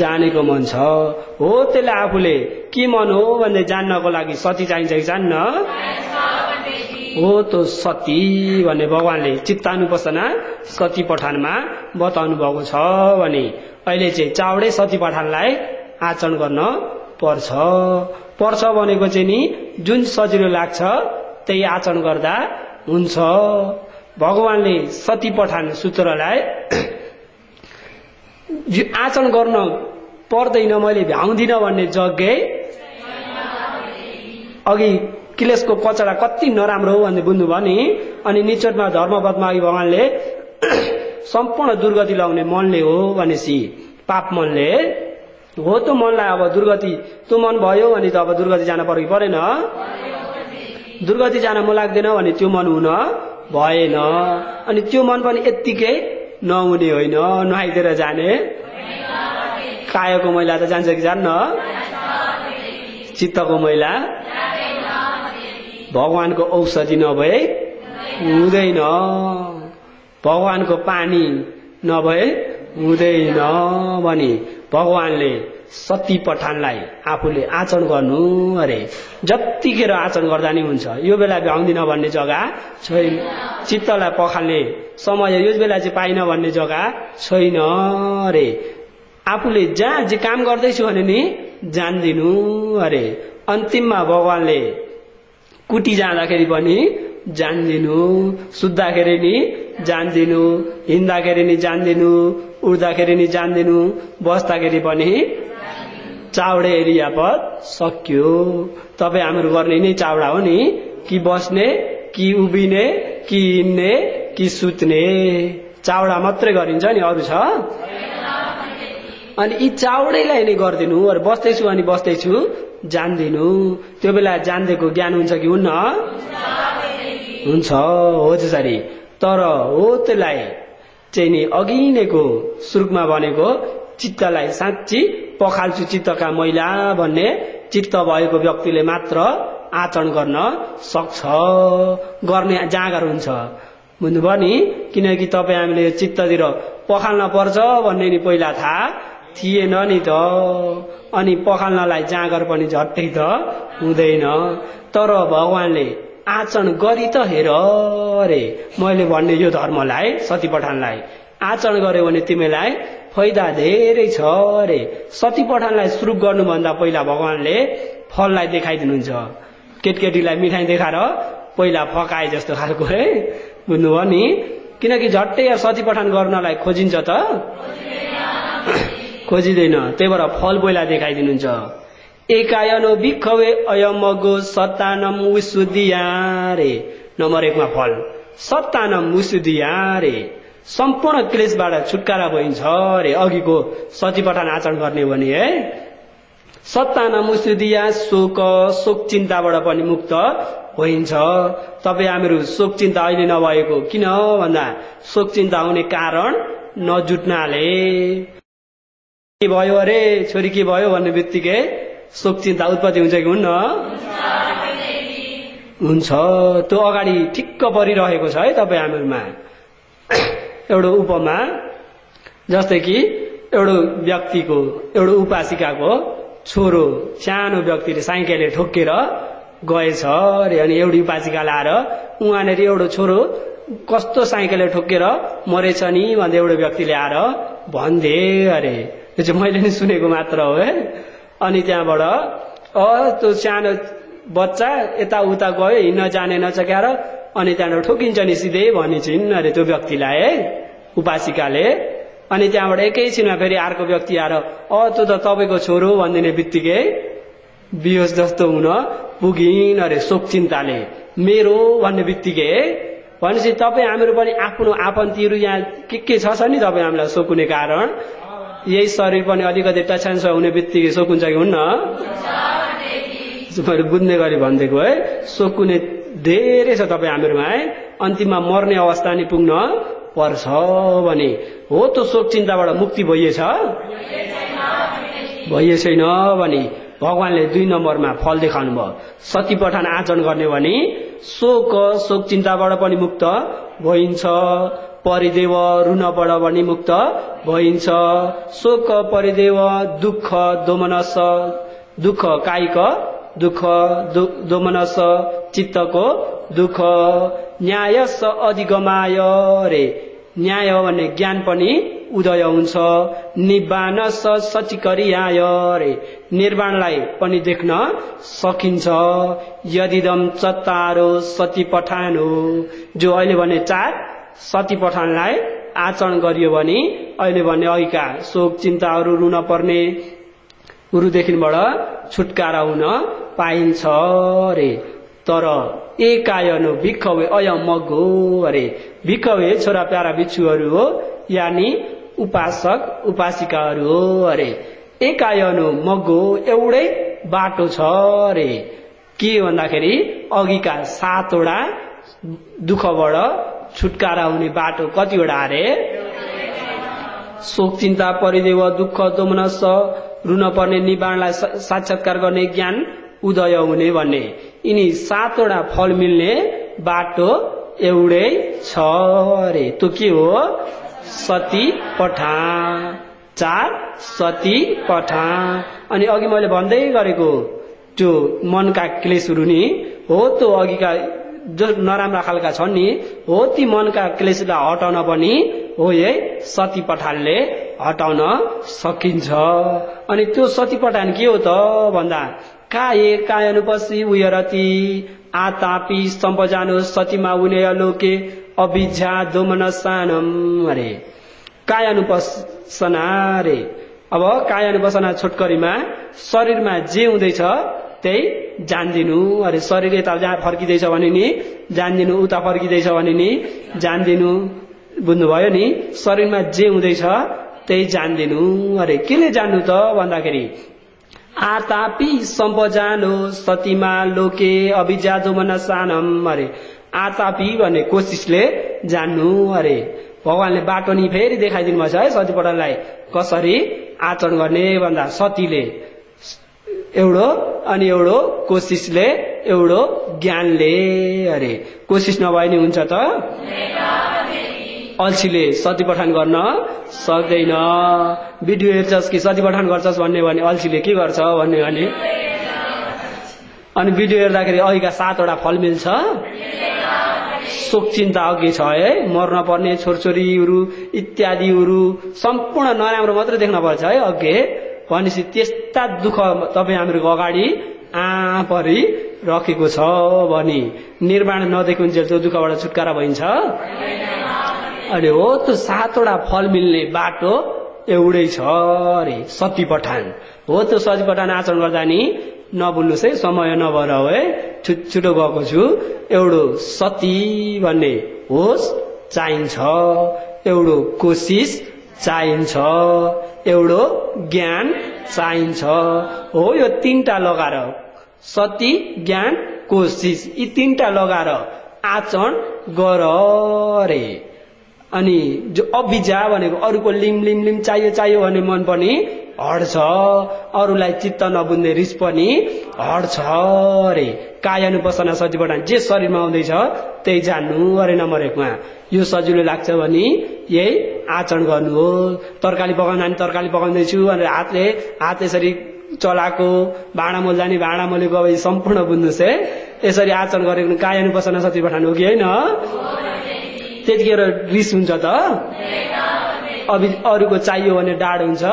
जानेको मन छ। हो त्यसले आफूले के मन हो भनेर जान्नको लागि सती चाहिन्छ कि जान्न? हो त्यो सती भन्ने भगवान्ले चित्तानुपसना सती पठानमा बताउनु भएको छ भने अहिले चाहिँ चाउडै सती पठानलाई आचरण गर्न पर्छ। पर्छ भनेको चाहिँ नि जुन सजिलो लाग्छ त्यही आचरण गर्दा हुन्छ। भगवान्ले सती पठान सूत्रलाई आचरण गर्न पर्दैन मैले भ्याउँदिनँ भन्ने जग्गै। अघि क्लेशको कचडा कति नराम्रो हो भन्ने बुझ्नुभयो नि। अनि निचोटमा धर्मपदमा अघि भगवान्ले सम्पूर्ण दुर्गति लाउने मनले हो भनेपछि पाप मनले। हो त्यो मनलाई अब दुर्गति त्यो मन भयो भने त अब दुर्गति जान पर्यो परेन। दुर्गति जान मन लाग्दैन भने त्यो मन हुन भएन। अनि त्यो मन पनि यत्तिकै नहुने होइन। नुहाइदिएर जाने। कायको मैला त जान्छ कि जान्न? चित्तको मैला। भगवानको औषधि नभए हुँदैन। भगवानको पानी नभए हुँदैन भने भगवानले सती पठानलाई आफूले आचरण गर्नु अरे। जत्तिखेर आचरण गर्दा नि हुन्छ। यो बेला भ्याउँदिन भन्ने जग्गा छैन। चित्तलाई पखाल्ने समय यो बेला चाहिँ पाइन भन्ने जग्गा छैन अरे। आफूले जहाँ जे काम गर्दैछु भने नि जानिदिनु अरे। अन्तिममा भगवानले कुटी जाँदाखेरि पनि जानिदिनु सुत्दाखेरि नि जानिदिनु हिँड्दाखेरि नि जानिदिनु उड्दाखेरि नि जानिदिनु बस्दाखेरि पनि चाउडे एरियापद सक्यो। तपाईँ हाम्रो गर्ने नै चाउडा हो नि। कि बस्ने कि उभिने कि हिँड्ने कि सुत्ने चाउडा मात्रै गरिन्छ नि अरू छ? अनि यी चाउडैलाई नै गरिदिनु अरू बस्दैछु अनि बस्दैछु जान्दिनु। त्यो बेला जान्देको ज्ञान हुन्छ कि हुन्न? हुन्छ हो त्यसरी तर हो त्यसलाई चाहिँ नि अघि नैको सुरुकमा भनेको चित्तलाई साँच्ची पखाल्छु चित्तका मैला भन्ने चित्त भएको व्यक्तिले मात्र आचरण गर्न सक्छ गर्ने जाँगर हुन्छ। बुझ्नुभयो नि किनकि तपाईँ हामीले यो चित्ततिर पखाल्न पर्छ भन्ने नि पहिला थाहा थिएन नि त। अनि पखाल्नलाई जाँगर पनि झट्टै त हुँदैन। तर भगवानले आचरण गरी त हेर अरे मैले भन्ने यो धर्मलाई सती पठानलाई आचरण गर्यो भने तिमीलाई फाइदा धेरै छ अरे सती पठानलाई सुरु गर्नुभन्दा पहिला भगवानले फललाई देखाइदिनुहुन्छ। केटकेटीलाई मिठाई देखाएर पहिला फकाए जस्तो खालको है बुझ्नुभयो नि किनकि झट्टै सती पठान गर्नलाई खोजिन्छ त? खोजिँदैन। त्यही भएर फल पहिला देखाइदिनुहुन्छ। एकायनो बिखवे अयमगो सत्तानम रे नम्बर एकमा फल। सत्तानम रे सम्पूर्ण क्लेशबाट छुटकारा भइन्छ अरे अघिको सतीपठान आचरण गर्ने भने है? सत्तानम विशुद्धिया शोक शोक चिन्ताबाट पनि मुक्त। भइन्छ। तपाईँ हामीहरू शोक चिन्ता अहिले नभएको किन भन्दा शोक चिन्ता हुने कारण नजुट्नाले के भयो अरे? छोरी के भयो भन्ने बित्तिकै शोक चिन्ता उत्पत्ति हुन्छ कि हुन्न? हुन्छ। त्यो अगाडि ठिक्क परिरहेको छ है तपाईँ हामीहरूमा। एउटा उपमा जस्तै कि एउटा व्यक्तिको एउटा उपासिकाको छोरो सानो व्यक्तिले साइकलले ठोकेर गएछ अरे अनि एउटी उपासिकाले आएर उहाँनिर एउटा छोरो कस्तो साइकलले ठोकेर मरेछ नि? भन्दै एउटा व्यक्तिले आएर भन्दे अरे। त्यो चाहिँ मैले नि सुनेको मात्र हो है। अनि त्यहाँबाट अ त्यो सानो बच्चा यताउता गयो हिँड्न जाने नचक्याएर अनि त्यहाँबाट ठोकिन्छ नि सिधै भनिन्छन् अरे त्यो व्यक्तिलाई है उपासिकाले। अनि त्यहाँबाट एकैछिनमा फेरि अर्को व्यक्ति आएर अ त्यो त तपाईँको छोरो भनिदिने बित्तिकै बिहोस जस्तो हुन पुगिन् अरे शोक चिन्ताले मेरो भन्ने बित्तिकै भनेपछि तपाईँ हामीहरू पनि आफ्नो आफन्तीहरू यहाँ के के छ नि तपाईँ हामीलाई सोकुने कारण यही शरीर पनि अलिकति टछान्स हुने बित्तिकै शोक हुन्छ कि हुन्न मैले बुझ्ने गरी भनिदिएको है शोक हुने धेरै छ तपाईँ हामीहरूमा है अन्तिममा मर्ने अवस्था नि पुग्न पर्छ भने हो त शोक चिन्ताबाट मुक्ति भइएछ भइए छैन भने भगवान्ले दुई नम्बरमा फल देखाउनु भयो सती पठान आचरण गर्ने भने शोक शोक चिन्ताबाट पनि मुक्त भइन्छ। परिदेव ऋणबाट पनि मुक्त भइन्छ। शोक परिदेव दुःख दोमनस दुःख कायिक दुःख दोमनस चित्तको दुःख। न्यायस अधिगमाय रे। न्याय भन्ने ज्ञान पनि उदय हुन्छ। निबान सचिकरियाय रे। निर्वाणलाई पनि देख्न सकिन्छ। यदिदम चत्तारो सती पठानो। जो अहिले भने चार सती पठानलाई आचरण गरियो भने अहिले भने अघिका शोक चिन्ताहरू रुन पर्ने। गुरुदेखिबाट छुटकारा हुन पाइन्छ रे। तर एकायनो भिखवे अयम मगो अरे भिखवे छोरा प्यारा बिच्छुहरू हो यानि उपासक उपासिकाहरू हो अरे। एकायनो मगो एउटै बाटो छ अरे। के भन्दाखेरि अघिका सातवटा दुःखबाट छुटकारा हुने बाटो कतिवटा अरे? शोक चिन्ता परिदेव दुःख दोमनस रुन पर्ने निवारणलाई साक्षात्कार गर्ने ज्ञान उदय हुने भन्ने। यिनी सातवटा फल मिल्ने बाटो एउटै छ अरे। त्यो के हो? सती पठा चार सती पठा अनि अघि मैले भन्दै गरेको त्यो मनका क्लेसहरू नि हो त्यो अघिका जो नराम्रा खालका छन् नि हो ती मनका क्लेसलाई हटाउन पनि हो यही सती पठालले हटाउन सकिन्छ। अनि त्यो सती पठान के हो त भन्दा काये कायनुपसी उयरती आतापी सम्पजानु सतीमा उनय लोके अभिज्ञा दोमन सानम अरे। कायानुपसना रे? अब कायानुपसना छोटकरीमा? शरीरमा जे हुँदैछ त्यही जानिदिनु। अरे शरीर यता जहाँ फर्किँदैछ भने नि जानिदिनु। उता फर्किँदैछ भने नि जानिदिनु। बुझ्नुभयो नि? शरीरमा जे हुँदैछ त्यही जानिदिनु। अरे केले जान्नु त भन्दाखेरि? आतापी सम्पजानो सतीमा लोके अभिजादो सानम अरे। आतापी भन्ने कोसिसले जान्नु अरे। भगवान्ले बाटो नि फेरि देखाइदिनु भएको छ है सतीपटनलाई कसरी आचरण गर्ने भन्दा सतीले एउटो अनि एउटो कोसिसले एउटो ज्ञानले अरे। कोसिस नभए नि हुन्छ त? अल्छीले सती पठान गर्न सक्दैन। भिडियो हेर्छस् कि सती पठान गर्छस् भन्ने भने अल्छीले के गर्छ भन्ने भने अनि भिडियो हेर्दाखेरि अघिका सातवटा फल मिल्छ। शोक चिन्ता अघि छ है? मर्न पर्ने छोरछोरीहरू इत्यादिहरू सम्पूर्ण नराम्रो मात्रै देख्न पर्छ है? अघि भनेपछि त्यस्ता दुःख तपाईँ हामीहरूको अगाडि आँपरी राखेको छ भने निर्माण नदेखुन्जेल त्यो दुःखबाट छुटकारा भइन्छ। अनि हो त्यो सातवटा फल मिल्ने बाटो एउटै छ अरे सती पठान। हो त्यो सती पठान आचरण गर्दा नि नभुल्नुहोस् है समय नभएर हो है छुट्टो गएको छु। एउटो सती भन्ने होस् चाहिन्छ। एउटो कोसिस चाहिन्छ। एउटो ज्ञान चाहिन्छ। हो यो तिनटा लगाएर सती ज्ञान कोसिस यी तिनटा लगाएर आचरण गर रे अनि जो अभिजा भनेको अरूको लिम लिम लिम चाहियो चाहियो भन्ने मन पनि हट्छ। अरूलाई चित्त नबुझ्ने रिस पनि हट्छ अरे कायानुपसना सजिबाट जे शरीरमा आउँदैछ त्यही जान्नु अरे नमरेकोमा यो सजिलो लाग्छ भने यही आचरण गर्नु हो। तरकारी पकाउनु नानी तरकारी पकाउँदैछु अनि हातले हात यसरी चलाएको भाँडा मोल्दा नि भाँडा मोलेको अब सम्पूर्ण बुझ्नुहोस् है। यसरी आचरण गरेको कायानुपसना पठाउनु हो कि होइन? त्यतिखेर रिस हुन्छ त? अब अरूको चाहियो भने डाड हुन्छ?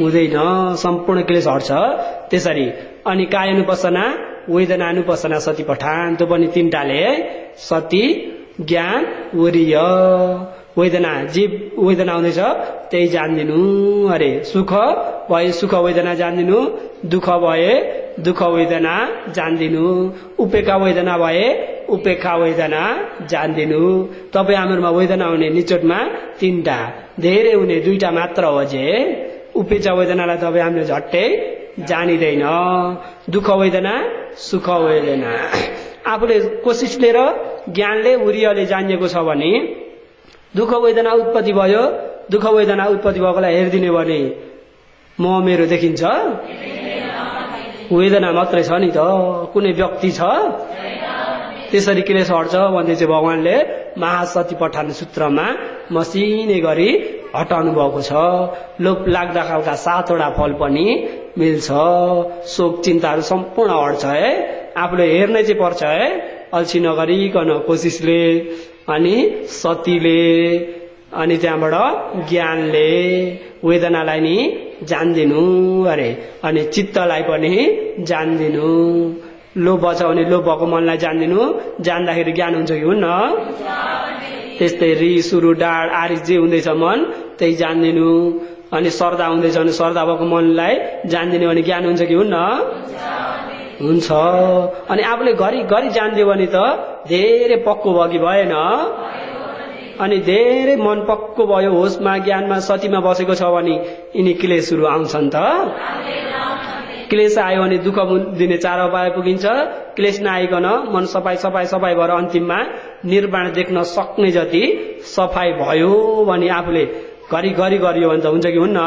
हुँदैन सम्पूर्ण क्लेस हट्छ। त्यसरी अनि कायानुपसना वेदनानुपसना सती पठान त्यो पनि तिनटाले सती ज्ञान वरिय। वेदना जे वेदना आउँदैछ त्यही जानिदिनु। अरे सुख भए सुख वेदना जानिदिनु दुःख भए दुःख वेदना जानिदिनु। उपेक्षा वेदना भए उपेक्षा वेदना जानिदिनु। तपाईँ हामीहरूमा वेदना आउने निचोटमा तिनटा। धेरै हुने दुईटा मात्र हो जे। उपेक्षा वेदनालाई तपाईँ हामीले झट्टै जानिँदैन। दुःख वेदना सुख वेदना। आफूले कोसिसले र ज्ञानले उरियले जानिएको छ भने दुःख वेदना उत्पत्ति भयो। दुःख वेदना उत्पत्ति भएकोलाई हेरिदिने भने म मेरो देखिन्छ? वेदना मात्रै छ नि त। कुनै व्यक्ति छ? त्यसरी क्लेश हट्छ भन्दै चाहिँ भगवान्ले महासती पठान सूत्रमा मसिने गरी हटाउनु भएको छ। लोप लाग्दा खालका सातवटा फल पनि मिल्छ। शोक चिन्ताहरू सम्पूर्ण हट्छ है। आफूले हेर्नै चाहिँ पर्छ है। अल्छी नगरिकन कोसिसले अनि सतीले अनि त्यहाँबाट ज्ञानले वेदनालाई नि जान्दिनु अरे अनि चित्तलाई पनि जान्दिनु। छ भने लोभ भएको मनलाई जान्दिनु जान्दाखेरि ज्ञान हुन्छ कि हुन्न? त्यस्तै रिस सुरु डाँड आरिस जे हुँदैछ मन त्यही जान्दिनु। अनि श्रद्धा हुँदैछ भने श्रद्धा भएको मनलाई जान्दिनु भने ज्ञान हुन्छ कि हुन्न? हुन्छ। अनि आफूले घरि घरि जानिदियो भने त धेरै पक्को भयो कि भएन? अनि धेरै मन पक्को भयो होसमा ज्ञानमा सतीमा बसेको छ भने यिनी क्लेसहरू आउँछन् त। क्लेस आयो भने दुःख दिने चार उपाय पुगिन्छ। क्लेस नआइकन मन सफाई सफाई सफाई भएर अन्तिममा। निर्माण देख्न सक्ने जति सफाई भयो भने आफूले घरि घरि गरियो भने त हुन्छ कि हुन्न?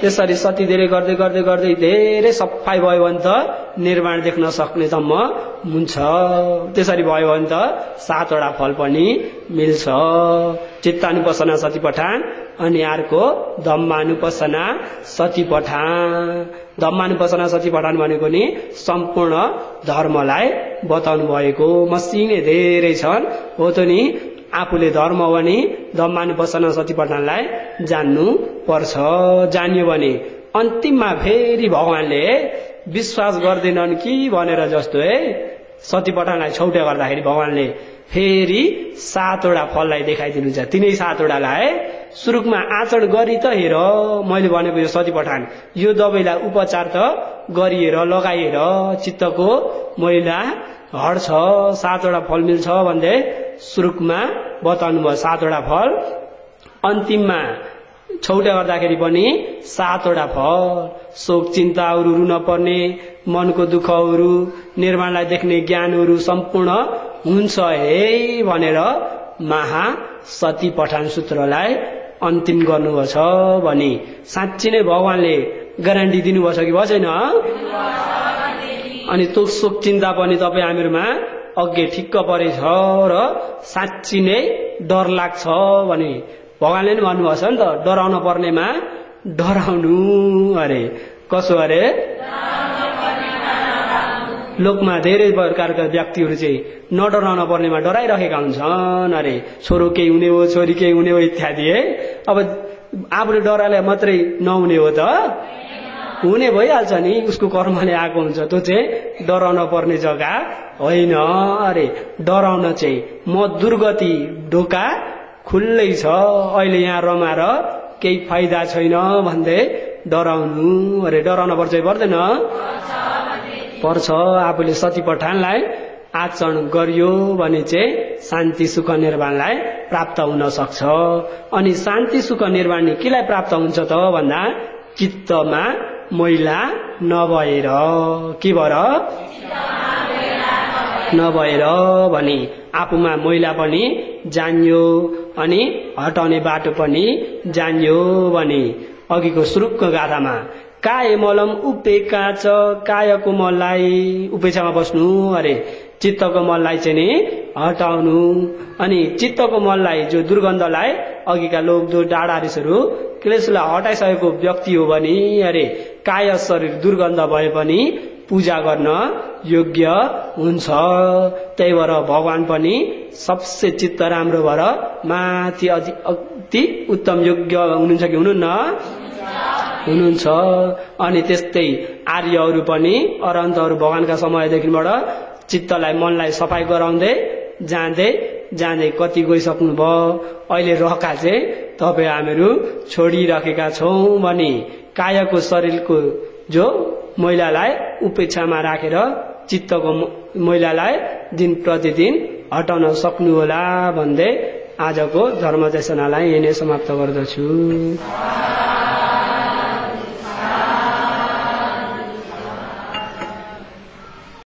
त्यसरी सती धेरै गर्दै गर्दै गर्दै धेरै सफाई भयो भने त निर्माण देख्न सक्ने सम्म हुन्छ त्यसरी भयो भने त सातवटा फल पनि मिल्छ। चित्तानुपसना सती पठान अनि अर्को धम्मानुपसना सती पठान। धम्मानुपसना सती पठान भनेको नि सम्पूर्ण धर्मलाई बताउनु भएको मसिने धेरै छन्। हो त नि आफूले धर्म हो भने धम्मानुपसना सती पठानलाई जान्नु पर्छ जान्यो भने अन्तिममा फेरि भगवान्ले विश्वास गर्दैनन् कि भनेर जस्तो है सती पठानलाई छौटे गर्दाखेरि भगवान्ले फेरि सातवटा फललाई देखाइदिनुहुन्छ। तिनै सातवटालाई सुरुकमा आचरण गरी त हेर मैले भनेको यो सती पठान यो दबाईलाई उपचार त गरिएर लगाइएर चित्तको मैला हट्छ सातवटा फल मिल्छ भन्दै सुरुकमा बताउनु भयो। सातवटा फल। अन्तिममा छौटा गर्दाखेरि पनि सातवटा फल। शोक चिन्ताहरू रुन पर्ने मनको दुःखहरू निर्माणलाई देख्ने ज्ञानहरू सम्पूर्ण हुन्छ है भनेर महा सती पठान सूत्रलाई अन्तिम गर्नुभएको छ भने साँच्ची नै भगवान्ले ग्यारेन्टी दिनुभएको छ कि भयो छैन अनि त्यो शोक चिन्ता पनि तपाईँ हामीहरूमा अघि ठिक्क परेछ र साँच्ची नै डर लाग्छ भने भगवान्ले नि भन्नुभएको छ नि त डराउन पर्नेमा डराउनु। अरे कसो अरे? लोकमा धेरै प्रकारका व्यक्तिहरू चाहिँ नडराउन पर्नेमा डराइरहेका हुन्छन्। अरे छोरो केही हुने हो छोरी केही हुने हो इत्यादि है। अब आफूले डराले मात्रै नहुने हो त हुने भइहाल्छ नि। उसको कर्मले आएको हुन्छ त्यो चाहिँ डराउन पर्ने जग्गा होइन। अरे डराउन चाहिँ म दुर्गति ढोका खुल्लै छ। अहिले यहाँ रमाएर केही फाइदा छैन भन्दै डराउनु। अरे डराउन पर्छ पर्दैन? पर्छ। आफूले सती पठानलाई आचरण गरियो भने चाहिँ शान्ति सुख निर्माणलाई प्राप्त हुन सक्छ। अनि शान्ति सुख निर्माण केलाई प्राप्त हुन्छ त? भन्दा चित्तमा मैला नभएर। के भएर? नभएर भने आफूमा मैला पनि जान्यो अनि हटाउने बाटो पनि जान्यो भने अघिको सुरुकको गाथामा काय मलम उपेका छ? कायको मललाई उपेक्षामा बस्नु? अरे चित्तको मललाई चाहिँ नि हटाउनु। अनि चित्तको मललाई जो दुर्गन्धलाई अघिका लोक जो डाडारिसहरू क्लेशलाई हटाइसकेको व्यक्ति हो भने अरे काय शरीर दुर्गन्ध भए पनि पूजा गर्न योग्य हुन्छ। त्यही भएर भगवान पनि सबसे चित्त राम्रो भएर माथि अति उत्तम योग्य हुनुहुन्छ कि हुनुहुन्न? हुनुहुन्छ। अनि त्यस्तै आर्यहरू पनि अरन्तहरू भगवानका समयदेखिबाट चित्तलाई मनलाई सफाइ गराउँदै जाँदै जाँदै कति गइसक्नु भयो अहिले रहका चाहिँ तपाईँ हामीहरू छोडिराखेका छौँ भने कायको शरीरको जो महिलालाई उपेक्षामा राखेर चित्तको महिलालाई दिन प्रतिदिन हटाउन सक्नुहोला भन्दै आजको धर्मदेशनालाई यही नै समाप्त गर्दछु।